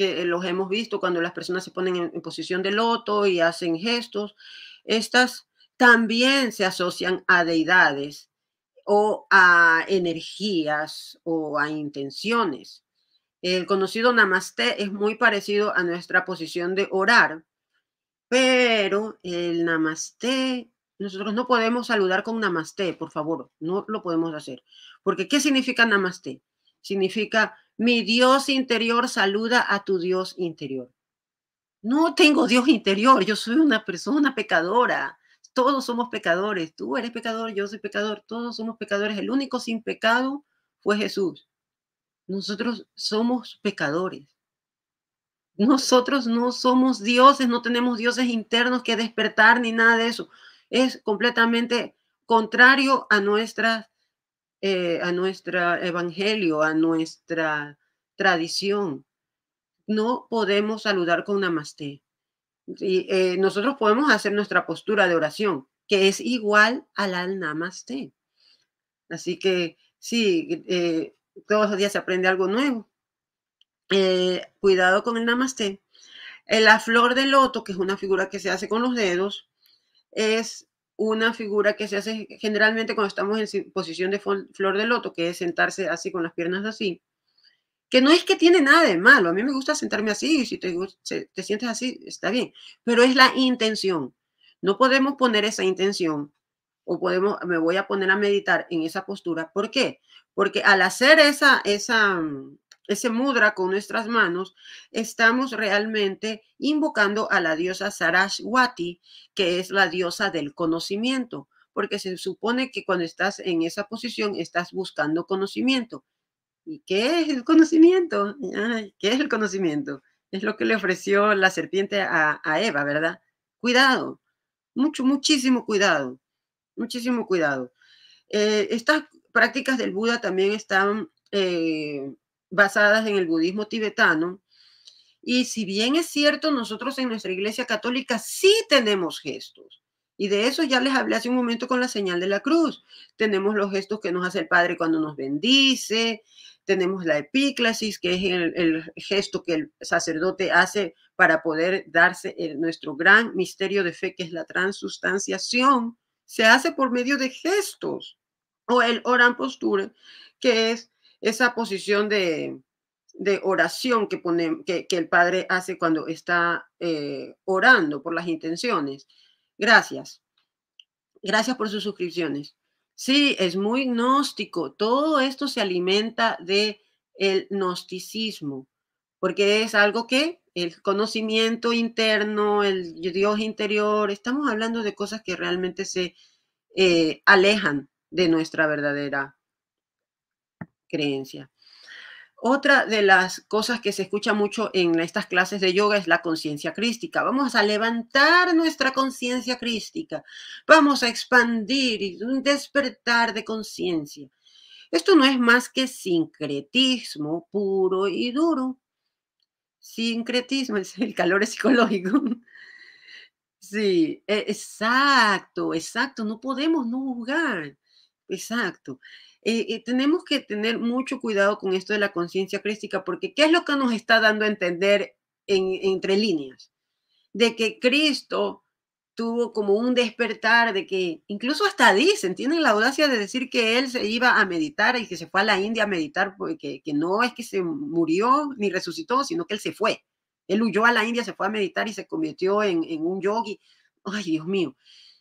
que los hemos visto cuando las personas se ponen en, posición de loto y hacen gestos. Estas también se asocian a deidades o a energías o a intenciones. El conocido namaste es muy parecido a nuestra posición de orar, pero el namaste, nosotros no podemos saludar con namaste, por favor, no lo podemos hacer. Porque ¿qué significa namaste? Significa mi Dios interior saluda a tu Dios interior. No tengo Dios interior, yo soy una persona pecadora. Todos somos pecadores. Tú eres pecador, yo soy pecador, todos somos pecadores. El único sin pecado fue Jesús. Nosotros somos pecadores. Nosotros no somos dioses, no tenemos dioses internos que despertar ni nada de eso. Es completamente contrario a nuestra, eh, a nuestro evangelio, a nuestra tradición. No podemos saludar con namaste. Y, eh, nosotros podemos hacer nuestra postura de oración, que es igual al, al namaste. Así que sí, eh, todos los días se aprende algo nuevo. Cuidado con el namaste. La flor de loto, que es una figura que se hace con los dedos, es una figura que se hace generalmente cuando estamos en posición de flor de loto, que es sentarse así con las piernas así, que no es que tiene nada de malo, a mí me gusta sentarme así, si te, te sientes así, está bien, pero es la intención. No podemos poner esa intención o podemos, me voy a poner a meditar en esa postura. ¿Por qué? Porque al hacer esa, esa, ese mudra con nuestras manos, estamos realmente invocando a la diosa Saraswati, que es la diosa del conocimiento, porque se supone que cuando estás en esa posición estás buscando conocimiento. ¿Y qué es el conocimiento? ¿Qué es el conocimiento? Es lo que le ofreció la serpiente a, Eva, ¿verdad? Cuidado, mucho, muchísimo cuidado, muchísimo cuidado. Eh, estas prácticas del Buda también están eh, basadas en el budismo tibetano. Y si bien es cierto, nosotros en nuestra iglesia católica sí tenemos gestos. Y de eso ya les hablé hace un momento con la señal de la cruz. Tenemos los gestos que nos hace el Padre cuando nos bendice. Tenemos la epíclasis, que es el, gesto que el sacerdote hace para poder darse nuestro gran misterio de fe, que es la transustanciación. Se hace por medio de gestos. O el oran postura, que es esa posición de, oración que, que, el Padre hace cuando está eh, orando por las intenciones. Gracias. Gracias por sus suscripciones. Sí, es muy gnóstico. Todo esto se alimenta de el gnosticismo, porque es algo que el conocimiento interno, el Dios interior, estamos hablando de cosas que realmente se eh, alejan de nuestra verdadera creencia. Otra de las cosas que se escucha mucho en estas clases de yoga es la conciencia crística. Vamos a levantar nuestra conciencia crística. Vamos a expandir y un despertar de conciencia. Esto no es más que sincretismo puro y duro. Sincretismo, es el calor psicológico. Sí, e, exacto, exacto. No podemos no juzgar. Exacto. Eh, tenemos que tener mucho cuidado con esto de la conciencia crística, porque ¿qué es lo que nos está dando a entender entre líneas? De que Cristo tuvo como un despertar, de que incluso hasta dicen, tienen la audacia de decir que él se iba a meditar y que se fue a la India a meditar, porque que no es que se murió ni resucitó, sino que él se fue. Él huyó a la India, se fue a meditar y se convirtió en, en un yogi. Ay, Dios mío,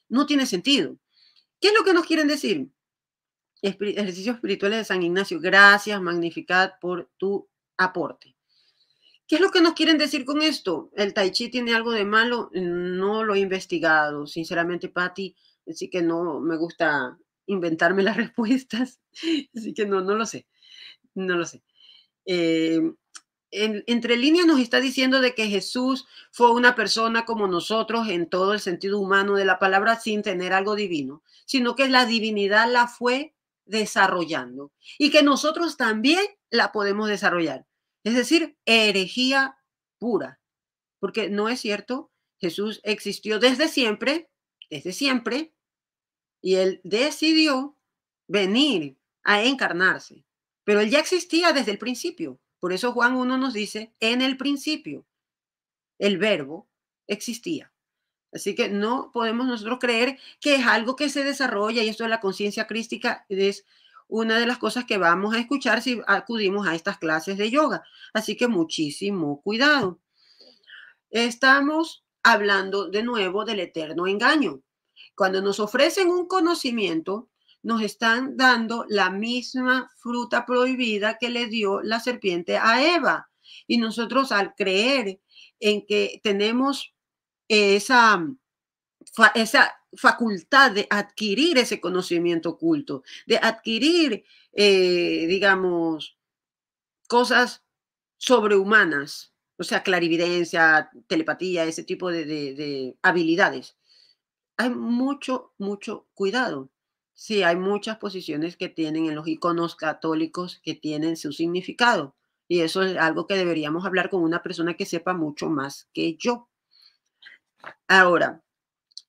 no tiene sentido. ¿Qué es lo que nos quieren decir? Ejercicios espirituales de San Ignacio. Gracias, Magnificat, por tu aporte. ¿Qué es lo que nos quieren decir con esto? ¿El tai chi tiene algo de malo? No lo he investigado. Sinceramente, Patti, así que no me gusta inventarme las respuestas. Así que no, no lo sé. No lo sé. Eh, entre líneas nos está diciendo de que Jesús fue una persona como nosotros en todo el sentido humano de la palabra sin tener algo divino, sino que la divinidad la fue desarrollando y que nosotros también la podemos desarrollar. Es decir, herejía pura, porque no es cierto, Jesús existió desde siempre, desde siempre, y él decidió venir a encarnarse, pero él ya existía desde el principio. Por eso Juan 1 nos dice, en el principio, el verbo existía. Así que no podemos nosotros creer que es algo que se desarrolla y esto de la conciencia crística es una de las cosas que vamos a escuchar si acudimos a estas clases de yoga. Así que muchísimo cuidado. Estamos hablando de nuevo del eterno engaño. Cuando nos ofrecen un conocimiento, nos están dando la misma fruta prohibida que le dio la serpiente a Eva. Y nosotros al creer en que tenemos esa, esa facultad de adquirir ese conocimiento oculto, de adquirir, eh, digamos, cosas sobrehumanas, o sea, clarividencia, telepatía, ese tipo de, de habilidades. Hay mucho, mucho cuidado. Sí, hay muchas posiciones que tienen en los iconos católicos que tienen su significado. Y eso es algo que deberíamos hablar con una persona que sepa mucho más que yo. Ahora,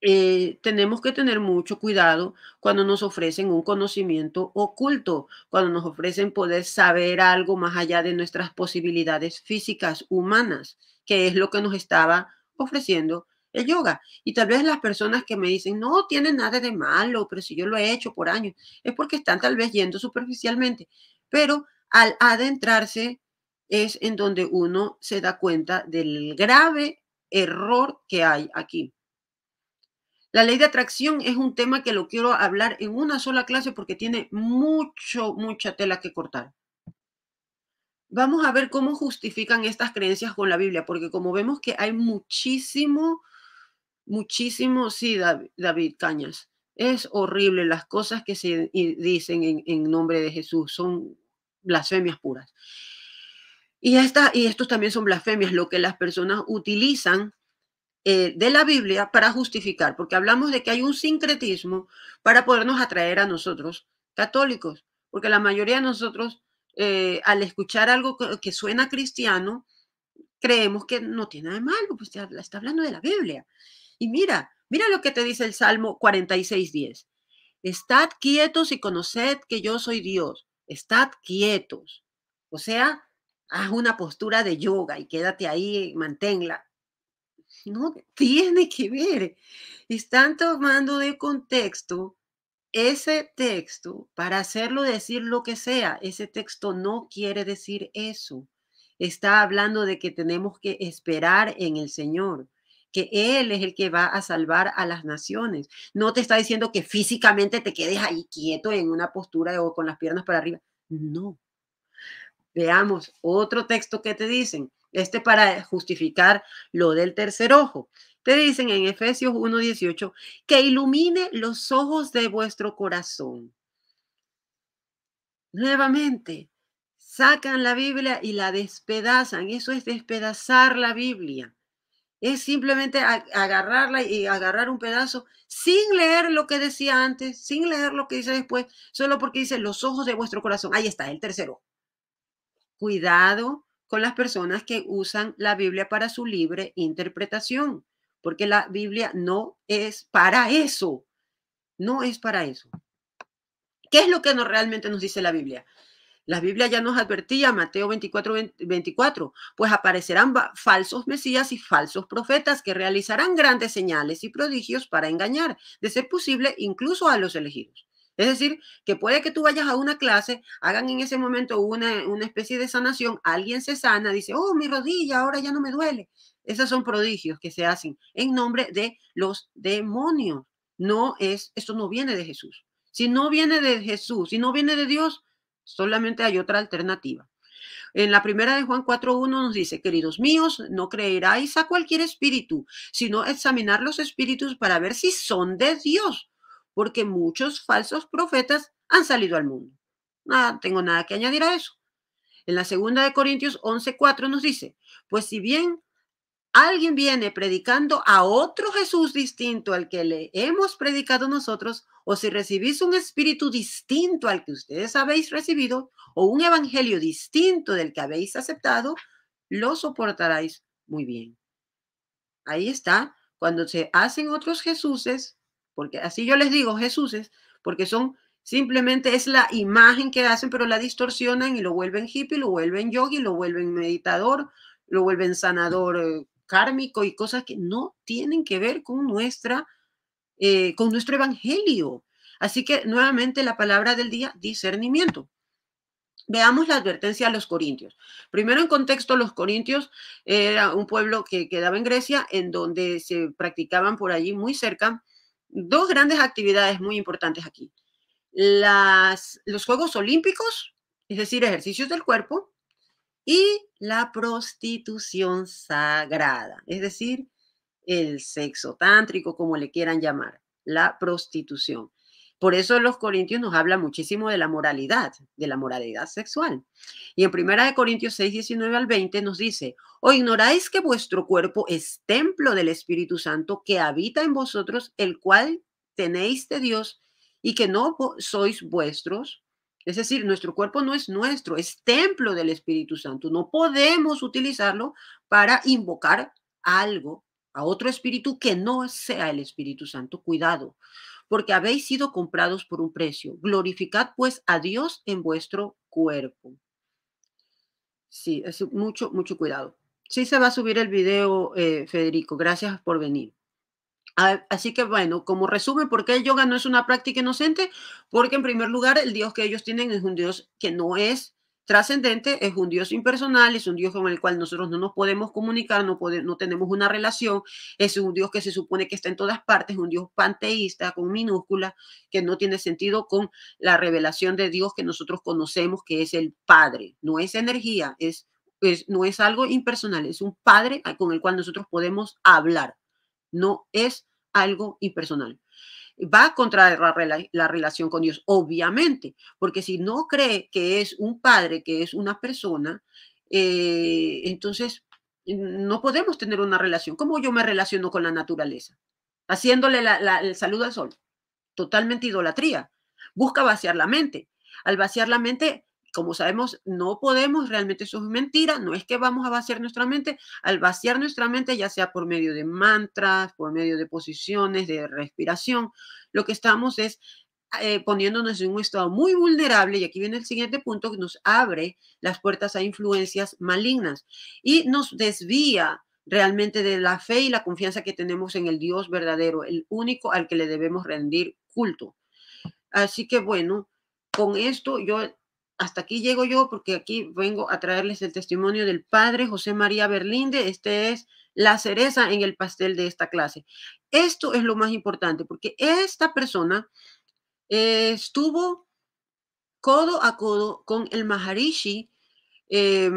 eh, tenemos que tener mucho cuidado cuando nos ofrecen un conocimiento oculto, cuando nos ofrecen poder saber algo más allá de nuestras posibilidades físicas humanas, que es lo que nos estaba ofreciendo el yoga. Y tal vez las personas que me dicen, no tiene nada de malo, pero si yo lo he hecho por años, es porque están tal vez yendo superficialmente. Pero al adentrarse es en donde uno se da cuenta del grave error que hay aquí. La ley de atracción es un tema que lo quiero hablar en una sola clase porque tiene mucho, mucha tela que cortar. Vamos a ver cómo justifican estas creencias con la Biblia, porque como vemos que hay muchísimo, muchísimo, sí, David, Cañas, es horrible las cosas que se dicen en, en nombre de Jesús, son blasfemias puras. Y, esta, y estos también son blasfemias, lo que las personas utilizan eh, de la Biblia para justificar, porque hablamos de que hay un sincretismo para podernos atraer a nosotros, católicos, porque la mayoría de nosotros, eh, al escuchar algo que, suena cristiano, creemos que no tiene nada de malo, pues está hablando de la Biblia. Y mira, mira lo que te dice el Salmo 46.10. Estad quietos y conoced que yo soy Dios. Estad quietos. O sea, haz una postura de yoga y quédate ahí, manténla. No tiene que ver. Están tomando de contexto ese texto para hacerlo decir lo que sea. Ese texto no quiere decir eso. Está hablando de que tenemos que esperar en el Señor, que Él es el que va a salvar a las naciones. No te está diciendo que físicamente te quedes ahí quieto en una postura o con las piernas para arriba. No. Veamos otro texto que te dicen. Este para justificar lo del tercer ojo. Te dicen en Efesios 1:18 que ilumine los ojos de vuestro corazón. Nuevamente, sacan la Biblia y la despedazan. Eso es despedazar la Biblia. Es simplemente agarrarla y agarrar un pedazo sin leer lo que decía antes, sin leer lo que dice después, solo porque dice los ojos de vuestro corazón. Ahí está, el tercero. Cuidado con las personas que usan la Biblia para su libre interpretación, porque la Biblia no es para eso, no es para eso. ¿Qué es lo que nos, realmente nos dice la Biblia? La Biblia ya nos advertía, Mateo 24, 24, pues aparecerán falsos mesías y falsos profetas que realizarán grandes señales y prodigios para engañar, de ser posible, incluso a los elegidos. Es decir, que puede que tú vayas a una clase, hagan en ese momento una, especie de sanación, alguien se sana, dice, oh, mi rodilla ahora ya no me duele. Esos son prodigios que se hacen en nombre de los demonios. No es, esto no viene de Jesús. Si no viene de Jesús, si no viene de Dios, solamente hay otra alternativa. En la primera de Juan 4.1 nos dice, queridos míos, no creeráis a cualquier espíritu, sino examinar los espíritus para ver si son de Dios porque muchos falsos profetas han salido al mundo. Nada, tengo nada que añadir a eso. En la segunda de Corintios 11:4 nos dice, pues si bien alguien viene predicando a otro Jesús distinto al que le hemos predicado nosotros, o si recibís un espíritu distinto al que ustedes habéis recibido, o un evangelio distinto del que habéis aceptado, lo soportaréis muy bien. Ahí está, cuando se hacen otros Jesuses, porque así yo les digo Jesuses, porque son simplemente es la imagen que hacen, pero la distorsionan y lo vuelven hippie, lo vuelven yogi, lo vuelven meditador, lo vuelven sanador eh, kármico y cosas que no tienen que ver con nuestra, eh, con nuestro evangelio. Así que nuevamente la palabra del día, discernimiento. Veamos la advertencia a los corintios. Primero en contexto, los corintios era un pueblo que quedaba en Grecia, en donde se practicaban por allí muy cerca dos grandes actividades muy importantes aquí. Las, los Juegos Olímpicos, es decir, ejercicios del cuerpo, y la prostitución sagrada, es decir, el sexo tántrico, como le quieran llamar, la prostitución. Por eso los Corintios nos habla muchísimo de la moralidad, de la moralidad sexual. Y en Primera de Corintios 6, 19 al 20 nos dice, ¿o ignoráis que vuestro cuerpo es templo del Espíritu Santo que habita en vosotros, el cual tenéis de Dios y que no sois vuestros? Es decir, nuestro cuerpo no es nuestro, es templo del Espíritu Santo. No podemos utilizarlo para invocar algo a otro espíritu que no sea el Espíritu Santo. Cuidado, porque habéis sido comprados por un precio. Glorificad pues a Dios en vuestro cuerpo. Sí, es mucho, mucho cuidado. Sí se va a subir el video, eh, Federico. Gracias por venir. Ah, así que bueno, como resumen, ¿por qué el yoga no es una práctica inocente? Porque en primer lugar, el Dios que ellos tienen es un Dios que no es trascendente, es un Dios impersonal, es un Dios con el cual nosotros no nos podemos comunicar, no, no tenemos una relación, es un Dios que se supone que está en todas partes, un Dios panteísta con minúscula, que no tiene sentido con la revelación de Dios que nosotros conocemos, que es el Padre, no es energía, es, es, no es algo impersonal, es un Padre con el cual nosotros podemos hablar, no es algo impersonal va contra la, la, relación con Dios, obviamente, porque si no cree que es un padre, que es una persona, eh, entonces no podemos tener una relación. ¿Cómo yo me relaciono con la naturaleza? Haciéndole el saludo al sol. Totalmente idolatría. Busca vaciar la mente. Al vaciar la mente, como sabemos, no podemos, realmente eso es mentira, no es que vamos a vaciar nuestra mente, al vaciar nuestra mente, ya sea por medio de mantras, por medio de posiciones, de respiración, lo que estamos es eh, poniéndonos en un estado muy vulnerable, y aquí viene el siguiente punto, que nos abre las puertas a influencias malignas y nos desvía realmente de la fe y la confianza que tenemos en el Dios verdadero, el único al que le debemos rendir culto. Así que bueno, con esto yo hasta aquí llego yo porque aquí vengo a traerles el testimonio del padre José María Berlinde. Este es la cereza en el pastel de esta clase. Esto es lo más importante porque esta persona estuvo codo a codo con el Maharishi eh,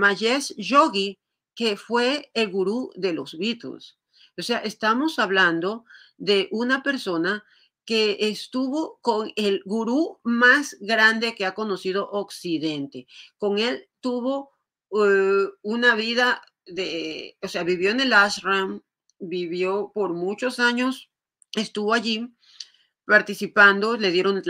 Yogi, que fue el gurú de los Beatles. O sea, estamos hablando de una persona que estuvo con el gurú más grande que ha conocido Occidente. Con él tuvo eh, una vida de, o sea, vivió en el ashram, vivió por muchos años, estuvo allí participando, le dieron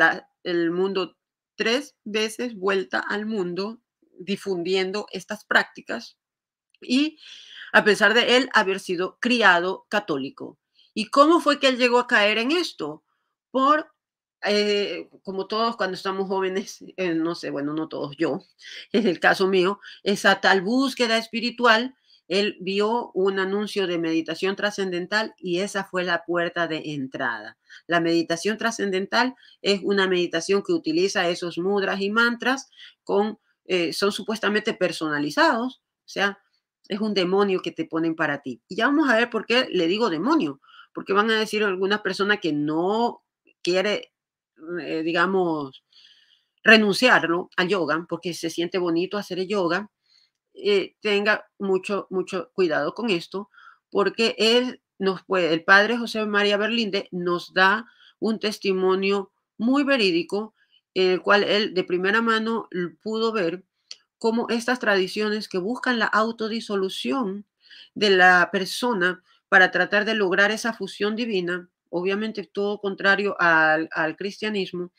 el mundo tres veces vuelta al mundo difundiendo estas prácticas y a pesar de él haber sido criado católico. ¿Y cómo fue que él llegó a caer en esto? Por, eh, como todos cuando estamos jóvenes, eh, no sé, bueno, no todos, yo, en el caso mío, esa tal búsqueda espiritual, él vio un anuncio de meditación trascendental y esa fue la puerta de entrada. La meditación trascendental es una meditación que utiliza esos mudras y mantras con, eh, son supuestamente personalizados, o sea, es un demonio que te ponen para ti. Y ya vamos a ver por qué le digo demonio, porque van a decir algunas personas que no quiere, eh, digamos, renunciarlo al yoga porque se siente bonito hacer el yoga, eh, tenga mucho, mucho cuidado con esto, porque él nos puede, el padre José María Berlinde nos da un testimonio muy verídico, en el cual él de primera mano pudo ver cómo estas tradiciones que buscan la autodisolución de la persona para tratar de lograr esa fusión divina, obviamente todo contrario al, cristianismo,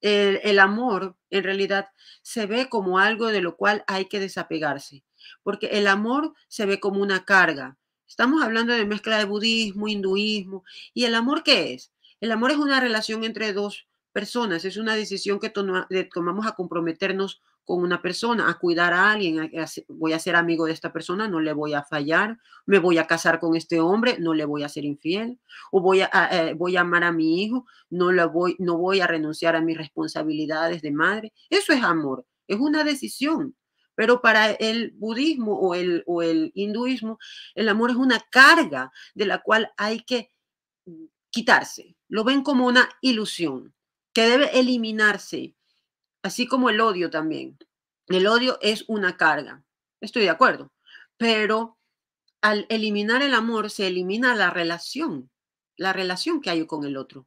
el, amor en realidad se ve como algo de lo cual hay que desapegarse, porque el amor se ve como una carga. Estamos hablando de mezcla de budismo, hinduismo, y el amor qué es? El amor es una relación entre dos personas, es una decisión que tomamos a comprometernos con una persona, a cuidar a alguien, voy a ser amigo de esta persona, no le voy a fallar, me voy a casar con este hombre, no le voy a ser infiel, o voy a, eh, voy a amar a mi hijo, no, le voy, no voy a renunciar a mis responsabilidades de madre. Eso es amor, es una decisión. Pero para el budismo o el, o el hinduismo, el amor es una carga de la cual hay que quitarse. Lo ven como una ilusión que debe eliminarse así como el odio también. El odio es una carga, estoy de acuerdo, pero al eliminar el amor se elimina la relación, la relación que hay con el otro.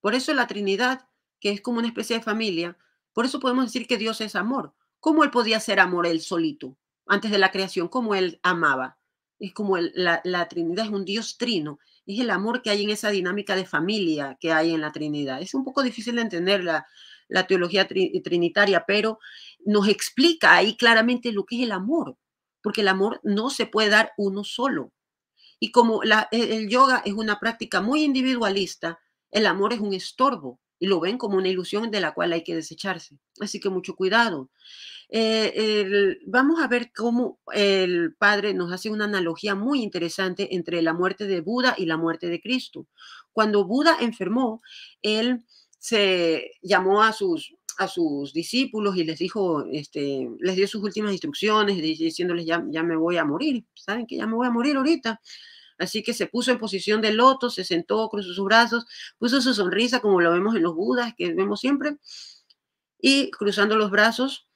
Por eso la Trinidad, que es como una especie de familia, por eso podemos decir que Dios es amor. ¿Cómo él podía ser amor él solito antes de la creación? ¿Cómo él amaba? Es como la, Trinidad es un Dios trino, es el amor que hay en esa dinámica de familia que hay en la Trinidad. Es un poco difícil de entender la, la teología trinitaria, pero nos explica ahí claramente lo que es el amor, porque el amor no se puede dar uno solo. Y como la, el yoga es una práctica muy individualista, el amor es un estorbo y lo ven como una ilusión de la cual hay que desecharse. Así que mucho cuidado. Eh, vamos a ver cómo el Padre nos hace una analogía muy interesante entre la muerte de Buda y la muerte de Cristo. Cuando Buda enfermó, él se llamó a sus, a sus discípulos y les dijo, este, les dio sus últimas instrucciones, diciéndoles, ya, ya me voy a morir, saben que ya me voy a morir ahorita. Así que se puso en posición de loto, se sentó, cruzó sus brazos, puso su sonrisa como lo vemos en los budas que vemos siempre, y cruzando los brazos,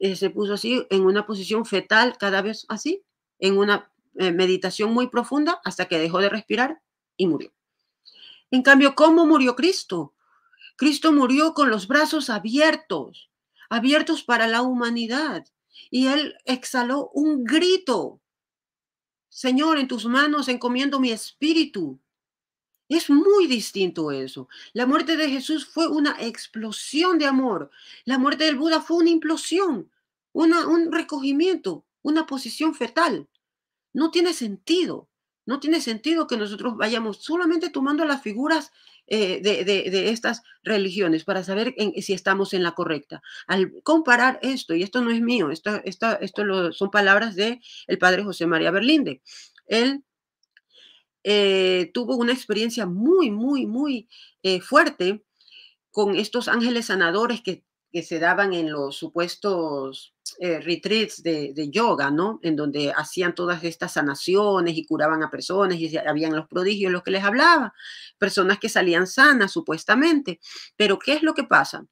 eh, se puso así en una posición fetal, cada vez así, en una eh, meditación muy profunda, hasta que dejó de respirar y murió. En cambio, ¿cómo murió Cristo? Cristo murió con los brazos abiertos, abiertos para la humanidad. Y él exhaló un grito. Señor, en tus manos encomiendo mi espíritu. Es muy distinto eso. La muerte de Jesús fue una explosión de amor. La muerte del Buda fue una implosión, una, un recogimiento, una posición fetal. No tiene sentido. No tiene sentido que nosotros vayamos solamente tomando las figuras eh, de, estas religiones para saber si estamos en la correcta. Al comparar esto, y esto no es mío, esto, esto son palabras del el padre José María Berlinde. Él eh, tuvo una experiencia muy, muy, muy eh, fuerte con estos ángeles sanadores que que se daban en los supuestos eh, retreats de, yoga, ¿no? En donde hacían todas estas sanaciones y curaban a personas y habían los prodigios los que les hablaba, personas que salían sanas supuestamente. Pero ¿qué es lo que pasa?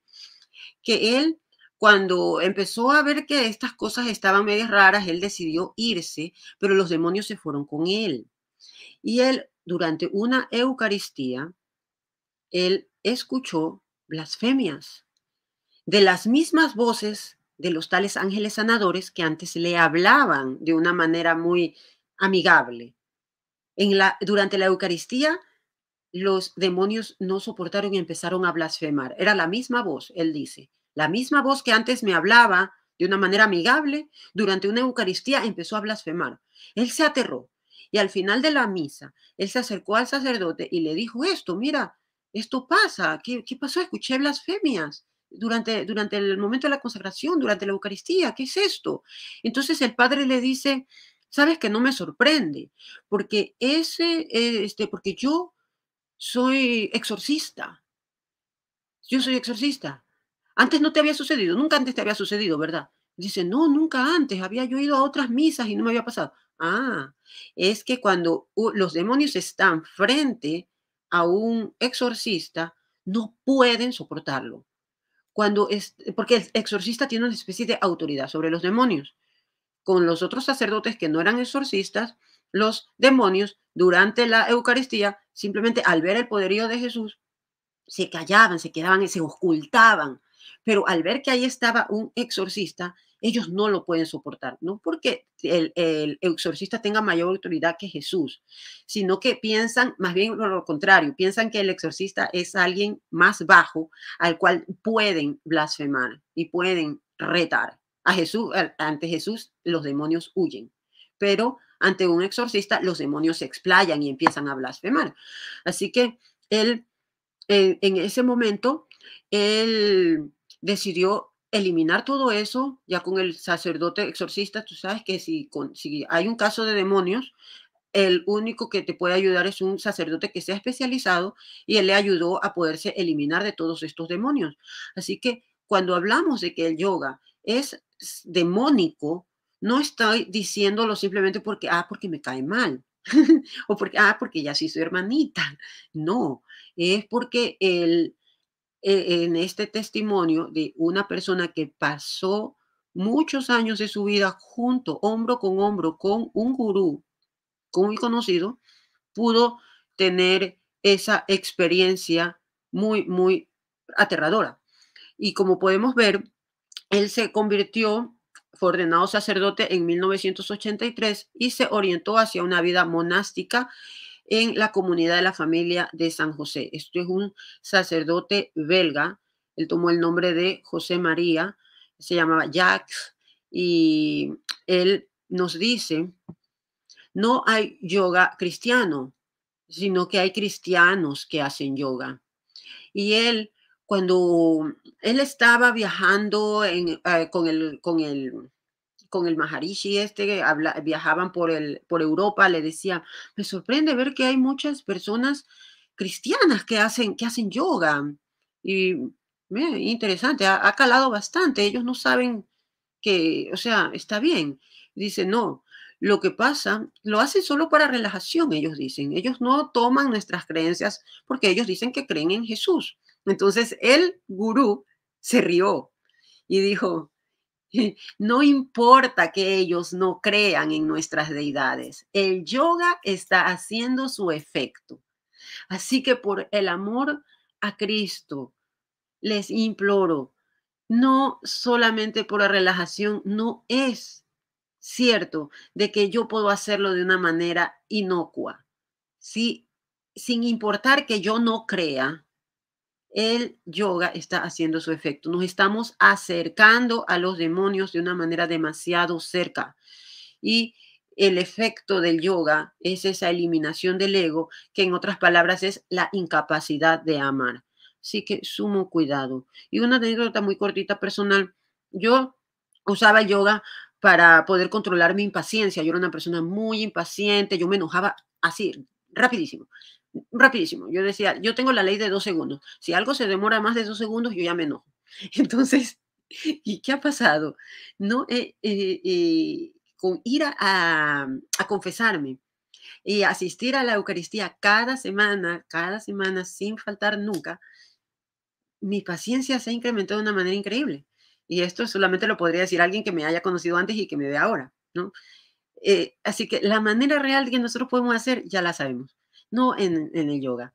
Que él, cuando empezó a ver que estas cosas estaban medio raras, él decidió irse, pero los demonios se fueron con él. Y él, durante una Eucaristía, él escuchó blasfemias de las mismas voces de los tales ángeles sanadores que antes le hablaban de una manera muy amigable. En la, durante la Eucaristía, los demonios no soportaron y empezaron a blasfemar. Era la misma voz, él dice, la misma voz que antes me hablaba de una manera amigable, durante una Eucaristía empezó a blasfemar. Él se aterró y al final de la misa, él se acercó al sacerdote y le dijo esto, mira, esto pasa, ¿qué, qué pasó? Escuché blasfemias durante, durante el momento de la consagración, durante la Eucaristía, ¿qué es esto? Entonces el padre le dice, sabes que no me sorprende, porque ese, este, porque yo soy exorcista. Yo soy exorcista. Antes no te había sucedido, nunca antes te había sucedido, ¿verdad? Dice, no, nunca antes, había yo ido a otras misas y no me había pasado. Ah, es que cuando los demonios están frente a un exorcista, no pueden soportarlo cuando es, porque el exorcista tiene una especie de autoridad sobre los demonios. Con los otros sacerdotes que no eran exorcistas, los demonios durante la Eucaristía, simplemente al ver el poderío de Jesús, se callaban, se quedaban y se ocultaban. Pero al ver que ahí estaba un exorcista, ellos no lo pueden soportar, no porque el, exorcista tenga mayor autoridad que Jesús, sino que piensan más bien lo contrario, piensan que el exorcista es alguien más bajo al cual pueden blasfemar y pueden retar. A Jesús, ante Jesús los demonios huyen, pero ante un exorcista los demonios se explayan y empiezan a blasfemar. Así que él, en, en ese momento, él decidió eliminar todo eso, ya con el sacerdote exorcista, tú sabes que si, si hay un caso de demonios, el único que te puede ayudar es un sacerdote que sea especializado y él le ayudó a poderse eliminar de todos estos demonios. Así que cuando hablamos de que el yoga es demónico, no estoy diciéndolo simplemente porque, ah, porque me cae mal, o porque, ah, porque ya sí soy hermanita. No, es porque el, en este testimonio de una persona que pasó muchos años de su vida junto, hombro con hombro, con un gurú, con un conocido, pudo tener esa experiencia muy, muy aterradora. Y como podemos ver, él se convirtió, fue ordenado sacerdote en 1983 y se orientó hacia una vida monástica en la comunidad de la familia de San José. Esto es un sacerdote belga. Él tomó el nombre de José María, se llamaba Jacques, y él nos dice no hay yoga cristiano, sino que hay cristianos que hacen yoga. Y él, cuando él estaba viajando en, eh, con, el, con, el, con el Maharishi este, habla, viajaban por, el, por Europa, le decía, me sorprende ver que hay muchas personas cristianas que hacen, que hacen yoga. Y interesante, ha, ha calado bastante. Ellos no saben que, o sea, está bien. Dice, no, lo que pasa, lo hacen solo para relajación, ellos dicen. Ellos no toman nuestras creencias porque ellos dicen que creen en Jesús. Entonces el gurú se rió y dijo, no importa que ellos no crean en nuestras deidades, el yoga está haciendo su efecto. Así que por el amor a Cristo, les imploro, no solamente por la relajación, no es cierto de que yo puedo hacerlo de una manera inocua. Sí, sin importar que yo no crea, el yoga está haciendo su efecto. Nos estamos acercando a los demonios de una manera demasiado cerca. Y el efecto del yoga es esa eliminación del ego, que en otras palabras es la incapacidad de amar. Así que sumo cuidado. Y una anécdota muy cortita personal. Yo usaba yoga para poder controlar mi impaciencia. Yo era una persona muy impaciente, yo me enojaba así, rapidísimo, rapidísimo. Yo decía, yo tengo la ley de dos segundos. Si algo se demora más de dos segundos, yo ya me enojo. Entonces, ¿y qué ha pasado? No, eh, eh, eh, con ir a, a confesarme y asistir a la Eucaristía cada semana, cada semana, sin faltar nunca, mi paciencia se ha incrementado de una manera increíble. Y esto solamente lo podría decir alguien que me haya conocido antes y que me ve ahora, ¿no? Eh, así que la manera real que nosotros podemos hacer ya la sabemos, no en, el yoga.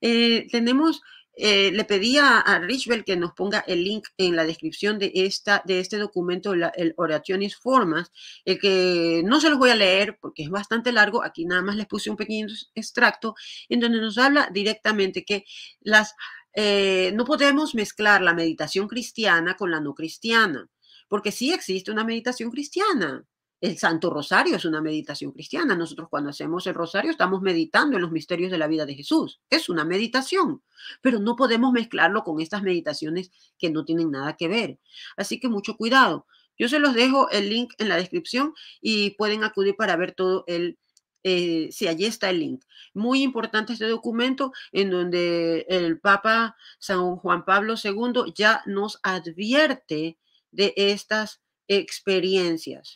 Eh, tenemos, eh, le pedí a, Richbell que nos ponga el link en la descripción de, esta, de este documento, el Orationis Formas, el que no se los voy a leer porque es bastante largo, aquí nada más les puse un pequeño extracto en donde nos habla directamente que las eh, no podemos mezclar la meditación cristiana con la no cristiana, porque sí existe una meditación cristiana. El Santo Rosario es una meditación cristiana. Nosotros cuando hacemos el rosario estamos meditando en los misterios de la vida de Jesús. Es una meditación, pero no podemos mezclarlo con estas meditaciones que no tienen nada que ver. Así que mucho cuidado. Yo se los dejo el link en la descripción y pueden acudir para ver todo el eh, sí, allí está el link. Muy importante este documento en donde el Papa San Juan Pablo II ya nos advierte de estas experiencias.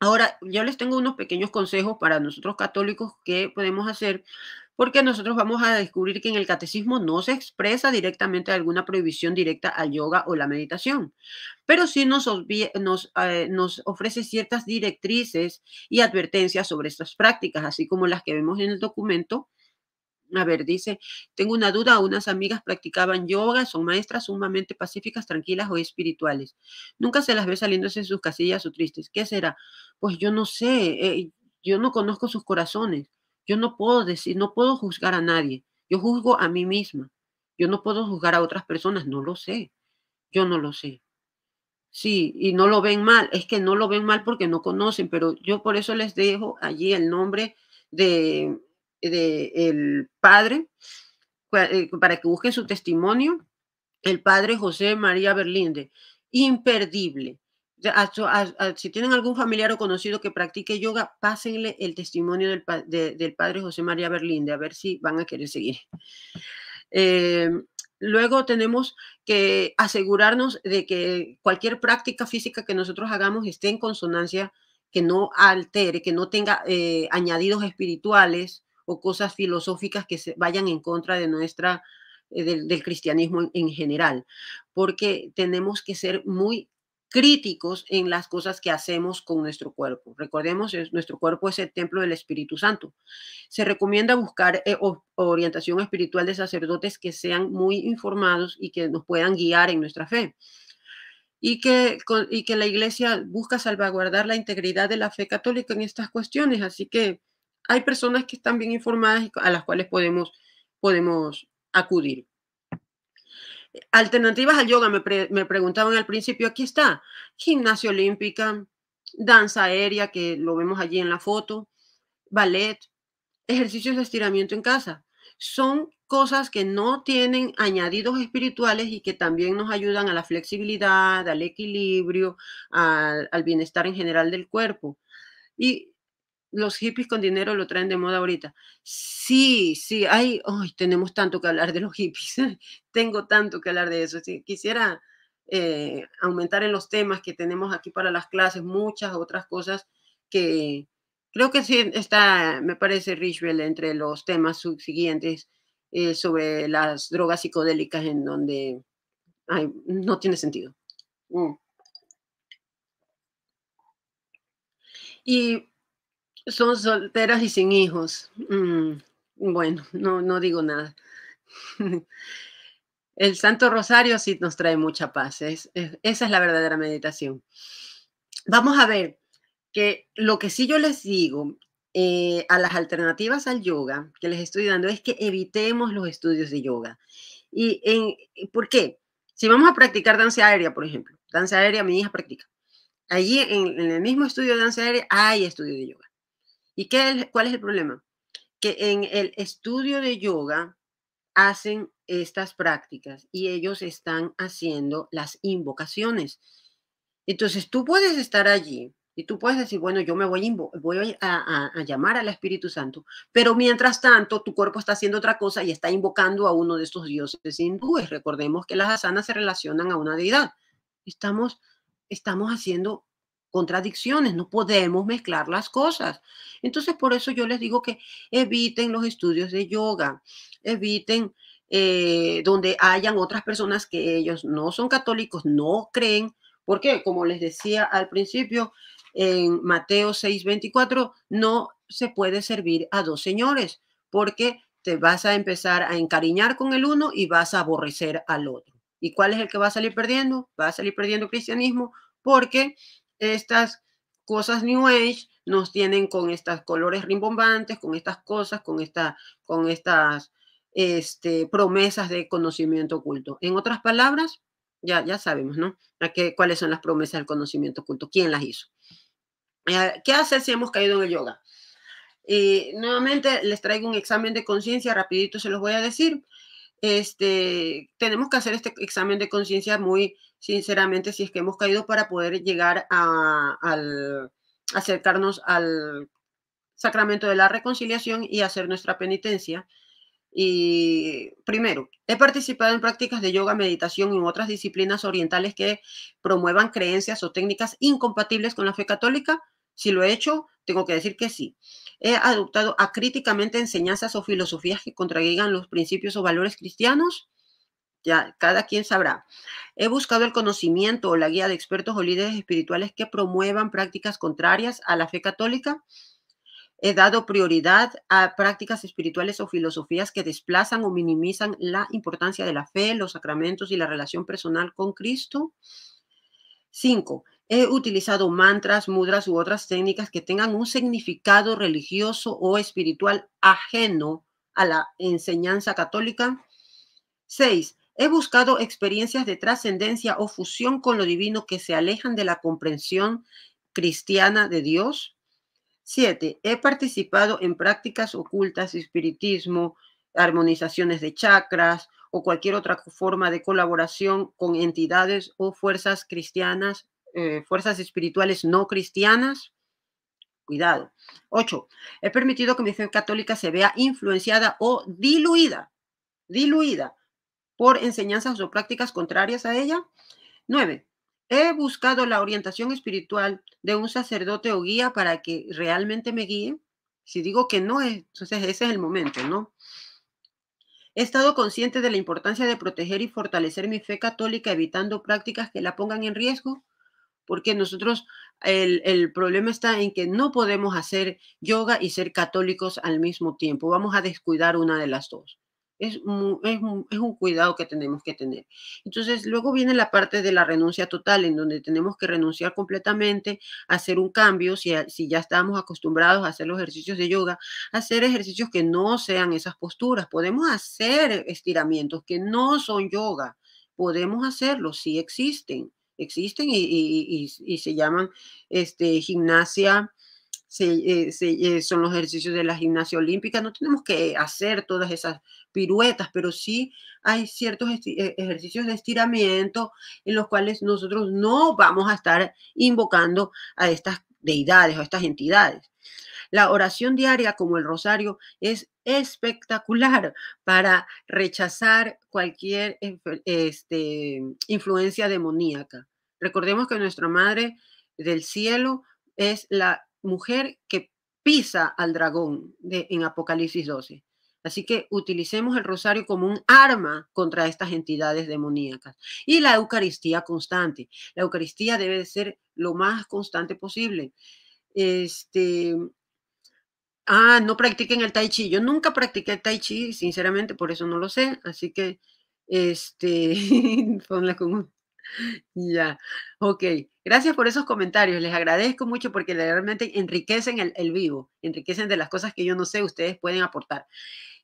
Ahora, yo les tengo unos pequeños consejos para nosotros católicos que podemos hacer porque nosotros vamos a descubrir que en el catecismo no se expresa directamente alguna prohibición directa al yoga o la meditación, pero sí nos, nos, eh, nos, ofrece ciertas directrices y advertencias sobre estas prácticas, así como las que vemos en el documento. A ver, dice, tengo una duda, unas amigas practicaban yoga, son maestras sumamente pacíficas, tranquilas o espirituales. Nunca se las ve saliéndose de sus casillas o tristes. ¿Qué será? Pues yo no sé, eh, yo no conozco sus corazones yo no puedo decir, no puedo juzgar a nadie. Yo juzgo a mí misma. Yo no puedo juzgar a otras personas, no lo sé. Yo no lo sé. Sí, y no lo ven mal. Es que no lo ven mal porque no conocen, pero yo por eso les dejo allí el nombre de, de el padre eh, para que busquen su testimonio. El padre José María Berlinde. Imperdible si tienen algún familiar o conocido que practique yoga, pásenle el testimonio del, del padre José María Berlinde, a ver si van a querer seguir. Em, luego tenemos que asegurarnos de que cualquier práctica física que nosotros hagamos esté en consonancia, que no altere, que no tenga eh, añadidos espirituales o cosas filosóficas que se vayan en contra de nuestra, eh, del, cristianismo en general, porque tenemos que ser muy críticos en las cosas que hacemos con nuestro cuerpo. Recordemos, nuestro cuerpo es el templo del Espíritu Santo. Se recomienda buscar eh, orientación espiritual de sacerdotes que sean muy informados y que nos puedan guiar en nuestra fe. Y que, y que la iglesia busca salvaguardar la integridad de la fe católica en estas cuestiones. Así que hay personas que están bien informadas a las cuales podemos, podemos acudir. Alternativas al yoga, me, preguntaban al principio, aquí está, gimnasia olímpica, danza aérea, que lo vemos allí en la foto, ballet, ejercicios de estiramiento en casa. Son cosas que no tienen añadidos espirituales y que también nos ayudan a la flexibilidad, al equilibrio, al, bienestar en general del cuerpo. Y los hippies con dinero lo traen de moda ahorita. Sí, sí, hay, tenemos tanto que hablar de los hippies. Tengo tanto que hablar de eso. quisiera eh, aumentar en los temas que tenemos aquí para las clases, muchas otras cosas que creo que sí está, me parece, Richwell, entre los temas subsiguientes eh, sobre las drogas psicodélicas en donde no tiene sentido. Mm. Y son solteras y sin hijos. Mm, bueno, no, no digo nada. El Santo Rosario sí nos trae mucha paz. esa es la verdadera meditación. Vamos a ver que lo que sí yo les digo eh, a las alternativas al yoga que les estoy dando es que evitemos los estudios de yoga. ¿Y en, por qué? Si vamos a practicar danza aérea, por ejemplo, danza aérea mi hija practica. Allí en, el mismo estudio de danza aérea hay estudio de yoga. ¿Y qué, cuál es el problema? Que en el estudio de yoga hacen estas prácticas y ellos están haciendo las invocaciones. Entonces tú puedes estar allí y tú puedes decir, bueno, yo me voy, voy a, llamar al Espíritu Santo, pero mientras tanto tu cuerpo está haciendo otra cosa y está invocando a uno de estos dioses hindúes. Recordemos que las asanas se relacionan a una deidad. Estamos, estamos haciendo contradicciones, no podemos mezclar las cosas. Entonces, por eso yo les digo que eviten los estudios de yoga, eviten eh, donde hayan otras personas que ellos no son católicos, no creen, porque como les decía al principio, en Mateo 6:24, no se puede servir a dos señores, porque te vas a empezar a encariñar con el uno y vas a aborrecer al otro. ¿Y cuál es el que va a salir perdiendo? Va a salir perdiendo cristianismo porque estas cosas New Age nos tienen con estos colores rimbombantes, con estas cosas, con, esta, con estas este, promesas de conocimiento oculto. En otras palabras, ya, ya sabemos, ¿no? qué, ¿Cuáles son las promesas del conocimiento oculto? ¿Quién las hizo? Eh, ¿Qué hacer si hemos caído en el yoga? Y nuevamente les traigo un examen de conciencia, rapidito se los voy a decir. Este, tenemos que hacer este examen de conciencia muy sinceramente si es que hemos caído para poder llegar a, acercarnos al sacramento de la reconciliación y hacer nuestra penitencia. Y primero, he participado en prácticas de yoga, meditación y otras disciplinas orientales que promuevan creencias o técnicas incompatibles con la fe católica. Si lo he hecho, tengo que decir que sí. He adoptado acríticamente enseñanzas o filosofías que contradigan los principios o valores cristianos. Ya, cada quien sabrá. He buscado el conocimiento o la guía de expertos o líderes espirituales que promuevan prácticas contrarias a la fe católica. He dado prioridad a prácticas espirituales o filosofías que desplazan o minimizan la importancia de la fe, los sacramentos y la relación personal con Cristo. Cinco, he utilizado mantras, mudras u otras técnicas que tengan un significado religioso o espiritual ajeno a la enseñanza católica. Seis, He buscado experiencias de trascendencia o fusión con lo divino que se alejan de la comprensión cristiana de Dios. Siete, he participado en prácticas ocultas, espiritismo, armonizaciones de chakras o cualquier otra forma de colaboración con entidades o fuerzas cristianas, eh, fuerzas espirituales no cristianas. Cuidado. Ocho, he permitido que mi fe católica se vea influenciada o diluida, diluida por enseñanzas o prácticas contrarias a ella. Nueve, he buscado la orientación espiritual de un sacerdote o guía para que realmente me guíe. Si digo que no, entonces ese es el momento, ¿no? He estado consciente de la importancia de proteger y fortalecer mi fe católica evitando prácticas que la pongan en riesgo, porque nosotros, el, el, problema está en que no podemos hacer yoga y ser católicos al mismo tiempo. Vamos a descuidar una de las dos. Es un, es, un, cuidado que tenemos que tener. Entonces, luego viene la parte de la renuncia total, en donde tenemos que renunciar completamente, hacer un cambio, si, si ya estamos acostumbrados a hacer los ejercicios de yoga, hacer ejercicios que no sean esas posturas. Podemos hacer estiramientos que no son yoga, podemos hacerlos, sí existen, existen y, se llaman este, gimnasia, se, eh, son los ejercicios de la gimnasia olímpica. No tenemos que hacer todas esas piruetas, pero sí hay ciertos eh, ejercicios de estiramiento en los cuales nosotros no vamos a estar invocando a estas deidades o a estas entidades. La oración diaria como el rosario es espectacular para rechazar cualquier este, influencia demoníaca. Recordemos que nuestra Madre del Cielo es la mujer que pisa al dragón de, en Apocalipsis 12. Así que utilicemos el rosario como un arma contra estas entidades demoníacas. Y la Eucaristía constante. La Eucaristía debe de ser lo más constante posible. Este, ah, no practiquen el tai chi. Yo nunca practiqué el tai chi, sinceramente, por eso no lo sé. Así que, este, ponla como... Ya, ok. Gracias por esos comentarios. Les agradezco mucho porque realmente enriquecen el, vivo, enriquecen de las cosas que yo no sé, ustedes pueden aportar.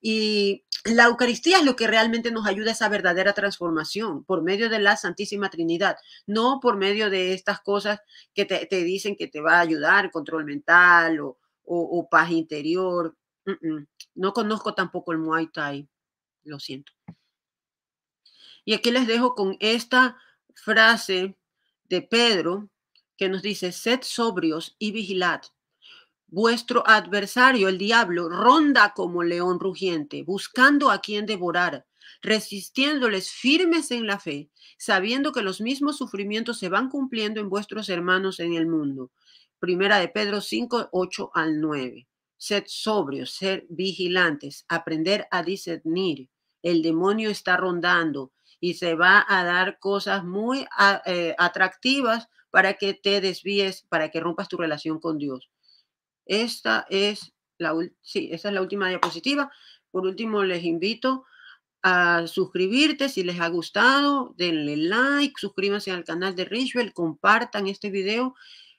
Y la Eucaristía es lo que realmente nos ayuda a esa verdadera transformación por medio de la Santísima Trinidad, no por medio de estas cosas que te, te dicen que te va a ayudar, control mental o, o, paz interior. No conozco tampoco el Muay Thai, lo siento. Y aquí les dejo con esta frase de Pedro que nos dice, sed sobrios y vigilad. Vuestro adversario, el diablo, ronda como león rugiente, buscando a quien devorar, resistiéndoles firmes en la fe, sabiendo que los mismos sufrimientos se van cumpliendo en vuestros hermanos en el mundo. Primera de Pedro 5, 8 al 9. Sed sobrios, ser vigilantes, aprender a discernir. El demonio está rondando y se va a dar cosas muy eh, atractivas para que te desvíes, para que rompas tu relación con Dios. Esta es la, sí, esta es la última diapositiva. Por último, les invito a suscribirte si les ha gustado, denle like, suscríbanse al canal de Richwell, compartan este video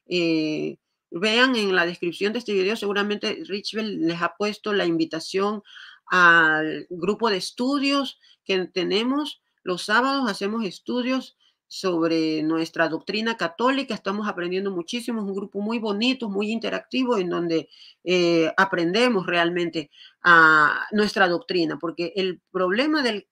eh, vean en la descripción de este video, seguramente Richwell les ha puesto la invitación al grupo de estudios que tenemos. Los sábados hacemos estudios sobre nuestra doctrina católica. Estamos aprendiendo muchísimo. Es un grupo muy bonito, muy interactivo, en donde eh, aprendemos realmente nuestra doctrina, porque el problema del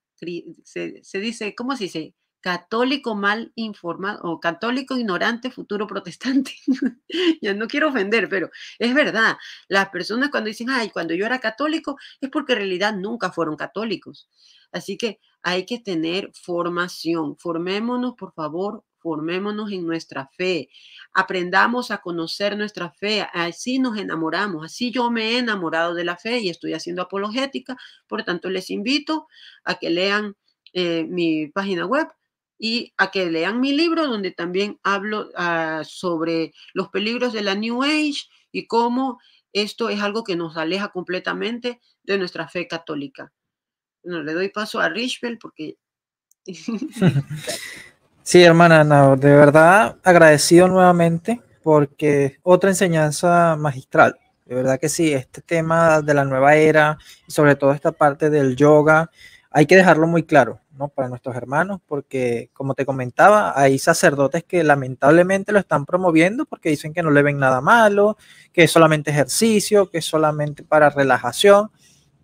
se dice, ¿cómo se dice? Católico mal informado o católico ignorante futuro protestante. ya no quiero ofender, pero es verdad. Las personas cuando dicen, ay, cuando yo era católico, es porque en realidad nunca fueron católicos. Así que hay que tener formación. Formémonos, por favor, formémonos en nuestra fe. Aprendamos a conocer nuestra fe. Así nos enamoramos. Así yo me he enamorado de la fe y estoy haciendo apologética. Por tanto, les invito a que lean eh, mi página web y a que lean mi libro donde también hablo ah, sobre los peligros de la New Age y cómo esto es algo que nos aleja completamente de nuestra fe católica. Bueno, le doy paso a Richbell porque... sí, hermana, de verdad agradecido nuevamente porque otra enseñanza magistral. De verdad que sí, este tema de la nueva era sobre todo esta parte del yoga, hay que dejarlo muy claro. ¿No? para nuestros hermanos, porque como te comentaba, hay sacerdotes que lamentablemente lo están promoviendo porque dicen que no le ven nada malo, que es solamente ejercicio, que es solamente para relajación,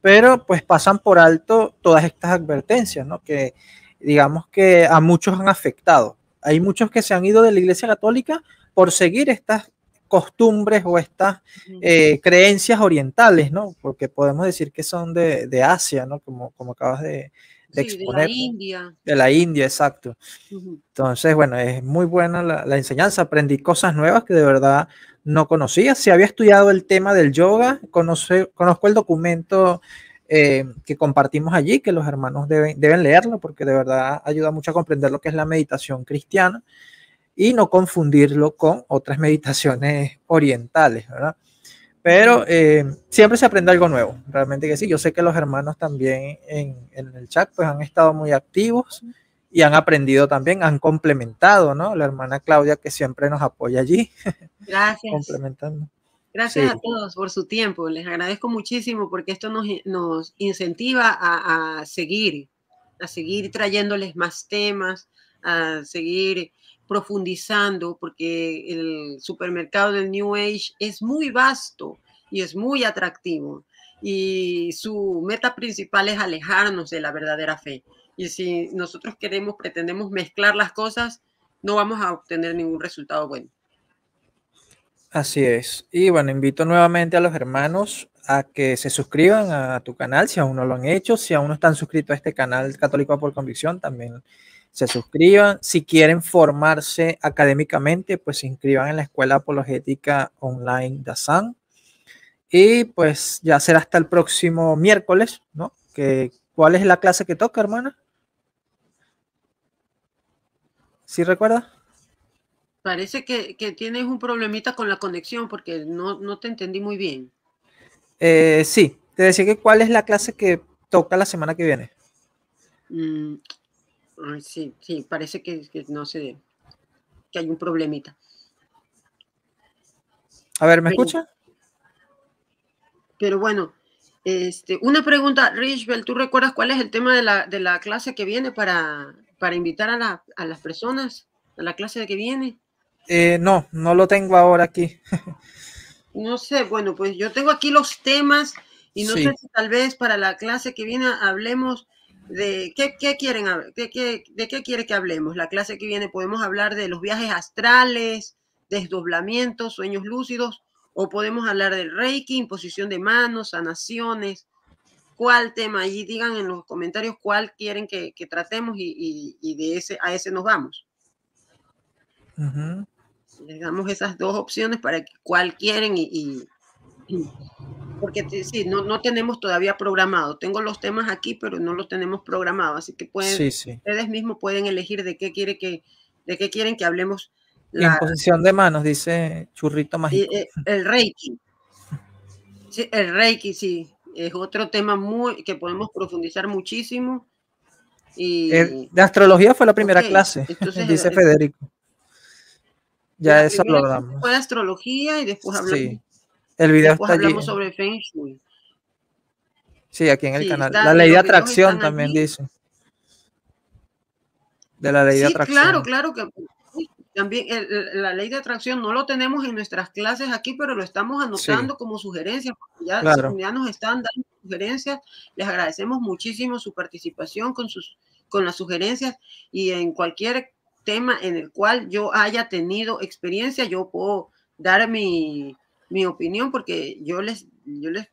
pero pues pasan por alto todas estas advertencias, ¿no? que digamos que a muchos han afectado. Hay muchos que se han ido de la Iglesia Católica por seguir estas costumbres o estas eh, creencias orientales, ¿no? Porque podemos decir que son de, de Asia, ¿no? Como, como acabas de, de la India. De la India, exacto. Entonces, bueno, es muy buena la, enseñanza. Aprendí cosas nuevas que de verdad no conocía. Si había estudiado el tema del yoga, conozco el documento eh, que compartimos allí, que los hermanos deben, deben leerlo porque de verdad ayuda mucho a comprender lo que es la meditación cristiana y no confundirlo con otras meditaciones orientales, ¿verdad? Pero eh, siempre se aprende algo nuevo, realmente que sí. Yo sé que los hermanos también en, el chat pues han estado muy activos y han aprendido también, han complementado, ¿no? La hermana Claudia que siempre nos apoya allí. Gracias. Complementando. Gracias a todos por su tiempo. Les agradezco muchísimo porque esto nos, nos incentiva a, a seguir, a seguir trayéndoles más temas, a seguir profundizando porque el supermercado del New Age es muy vasto y es muy atractivo y su meta principal es alejarnos de la verdadera fe. Y si nosotros queremos, pretendemos mezclar las cosas, no vamos a obtener ningún resultado bueno. Así es. Y bueno, invito nuevamente a los hermanos a que se suscriban a tu canal si aún no lo han hecho. Si aún no están suscritos a este canal Católico por Convicción, también se suscriban. Si quieren formarse académicamente, pues se inscriban en la Escuela Apologética Online de ASAN. Y pues ya será hasta el próximo miércoles, ¿no? Que, ¿Cuál es la clase que toca, hermana? ¿Sí recuerda? Parece que, tienes un problemita con la conexión porque no, te entendí muy bien. Eh, sí, te decía que cuál es la clase que toca la semana que viene. Mm, sí, sí, parece que, no sé, que hay un problemita. A ver, ¿me escucha? Pero bueno, este, una pregunta, Richbel, ¿tú recuerdas cuál es el tema de la, de la clase que viene para, para invitar a, a las personas a la clase que viene? Eh, no, no lo tengo ahora aquí. no sé, bueno, pues yo tengo aquí los temas y no sé si tal vez para la clase que viene hablemos de qué, quieren, de qué, de qué quiere que hablemos. La clase que viene podemos hablar de los viajes astrales, desdoblamientos, sueños lúcidos, o podemos hablar del Reiki, imposición de manos, sanaciones. ¿Cuál tema? Allí digan en los comentarios cuál quieren que, tratemos y, de ese, a ese nos vamos. Les damos esas dos opciones para que cuál quieren y, porque sí, no, no tenemos todavía programado. Tengo los temas aquí, pero no los tenemos programados, así que pueden, ustedes mismos pueden elegir de qué quiere que, de qué quieren que hablemos. La posición de manos, dice Churrito Mágico. Eh, el Reiki. Sí, el Reiki, sí, es otro tema muy que podemos profundizar muchísimo. Y, de astrología fue la primera clase, dice Federico. Ya eso lo damos. Fue astrología y después hablamos. Sí. El video está hablamos sobre Feng Shui. Sí, aquí en el canal. la ley de atracción también dice. De la ley de atracción. Claro, claro que también la ley de atracción no lo tenemos en nuestras clases aquí, pero lo estamos anotando como sugerencias. Ya, ya, nos están dando sugerencias. Les agradecemos muchísimo su participación con sus con las sugerencias y en cualquier tema en el cual yo haya tenido experiencia, yo puedo dar mi, mi opinión porque yo les, yo les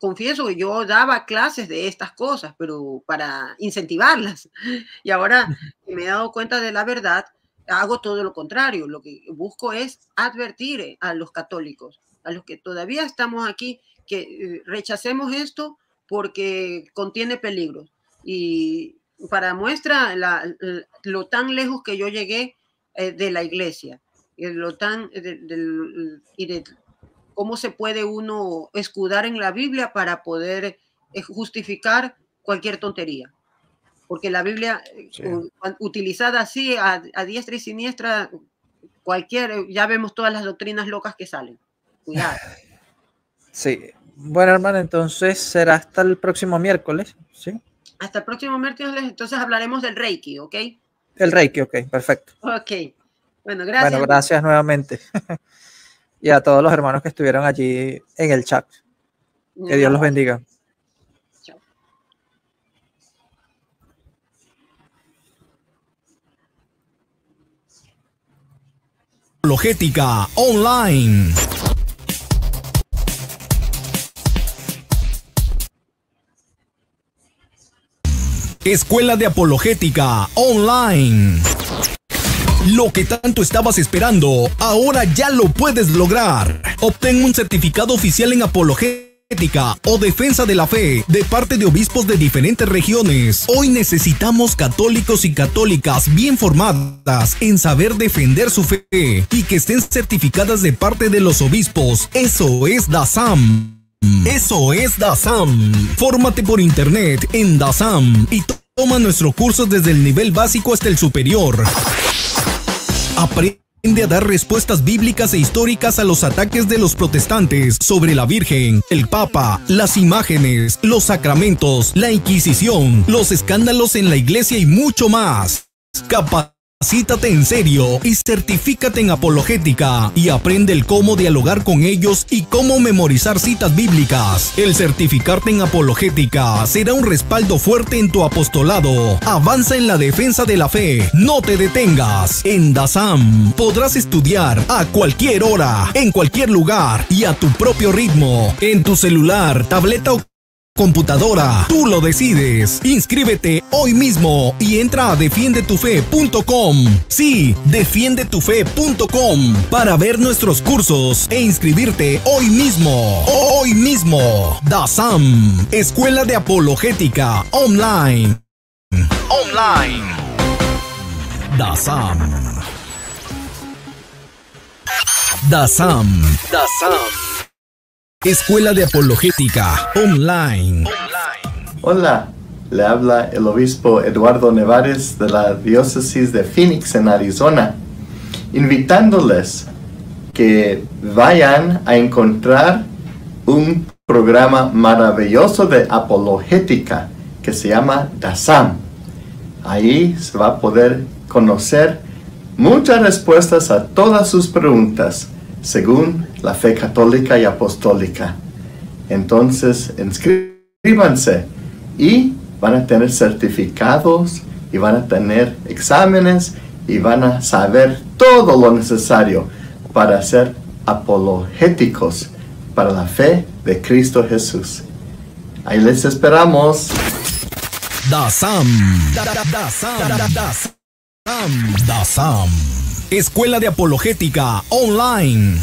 confieso que yo daba clases de estas cosas, pero para incentivarlas. Y ahora que me he dado cuenta de la verdad, hago todo lo contrario. Lo que busco es advertir a los católicos, a los que todavía estamos aquí, que eh, rechacemos esto porque contiene peligros. Y, para muestra lo tan lejos que yo llegué eh, de la iglesia, lo tan, y de cómo se puede uno escudar en la Biblia para poder eh, justificar cualquier tontería. Porque la Biblia, eh, utilizada así a, diestra y siniestra, cualquier, ya vemos todas las doctrinas locas que salen. Cuidado. Sí. Bueno, hermano, entonces será hasta el próximo miércoles, ¿sí? Hasta el próximo miércoles, entonces hablaremos del Reiki, ¿ok? El Reiki, ok, perfecto. Ok. Bueno, gracias. Bueno, gracias nuevamente. y a todos los hermanos que estuvieron allí en el chat. Que Dios los bendiga. Logética Online. Escuela de Apologética Online. Lo que tanto estabas esperando, ahora ya lo puedes lograr. Obtén un certificado oficial en apologética o defensa de la fe de parte de obispos de diferentes regiones. Hoy necesitamos católicos y católicas bien formadas en saber defender su fe y que estén certificadas de parte de los obispos. Eso es DASAM. Eso es DASAM. Fórmate por internet en DASAM y toma nuestro curso desde el nivel básico hasta el superior. Aprende a dar respuestas bíblicas e históricas a los ataques de los protestantes sobre la Virgen, el Papa, las imágenes, los sacramentos, la Inquisición, los escándalos en la iglesia y mucho más. Capaz Capacítate en serio y certifícate en apologética y aprende el cómo dialogar con ellos y cómo memorizar citas bíblicas. El certificarte en apologética será un respaldo fuerte en tu apostolado. Avanza en la defensa de la fe. No te detengas. En DASAM podrás estudiar a cualquier hora, en cualquier lugar y a tu propio ritmo. En tu celular, tableta o computadora. Tú lo decides. Inscríbete hoy mismo y entra a defiendetufe.com. Sí, defiendetufe.com para ver nuestros cursos e inscribirte hoy mismo. Hoy mismo. DASAM, Escuela de Apologética Online. Online. DASAM. DASAM. DASAM. Escuela de Apologética Online. Hola, le habla el obispo Eduardo Nevares de la diócesis de Phoenix en Arizona, invitándoles que vayan a encontrar un programa maravilloso de apologética que se llama DASAM. Ahí se va a poder conocer muchas respuestas a todas sus preguntas según la fe católica y apostólica. Entonces, inscríbanse y van a tener certificados y van a tener exámenes y van a saber todo lo necesario para ser apologéticos para la fe de Cristo Jesús. Ahí les esperamos. DASAM. DASAM. DASAM. Escuela de Apologética Online.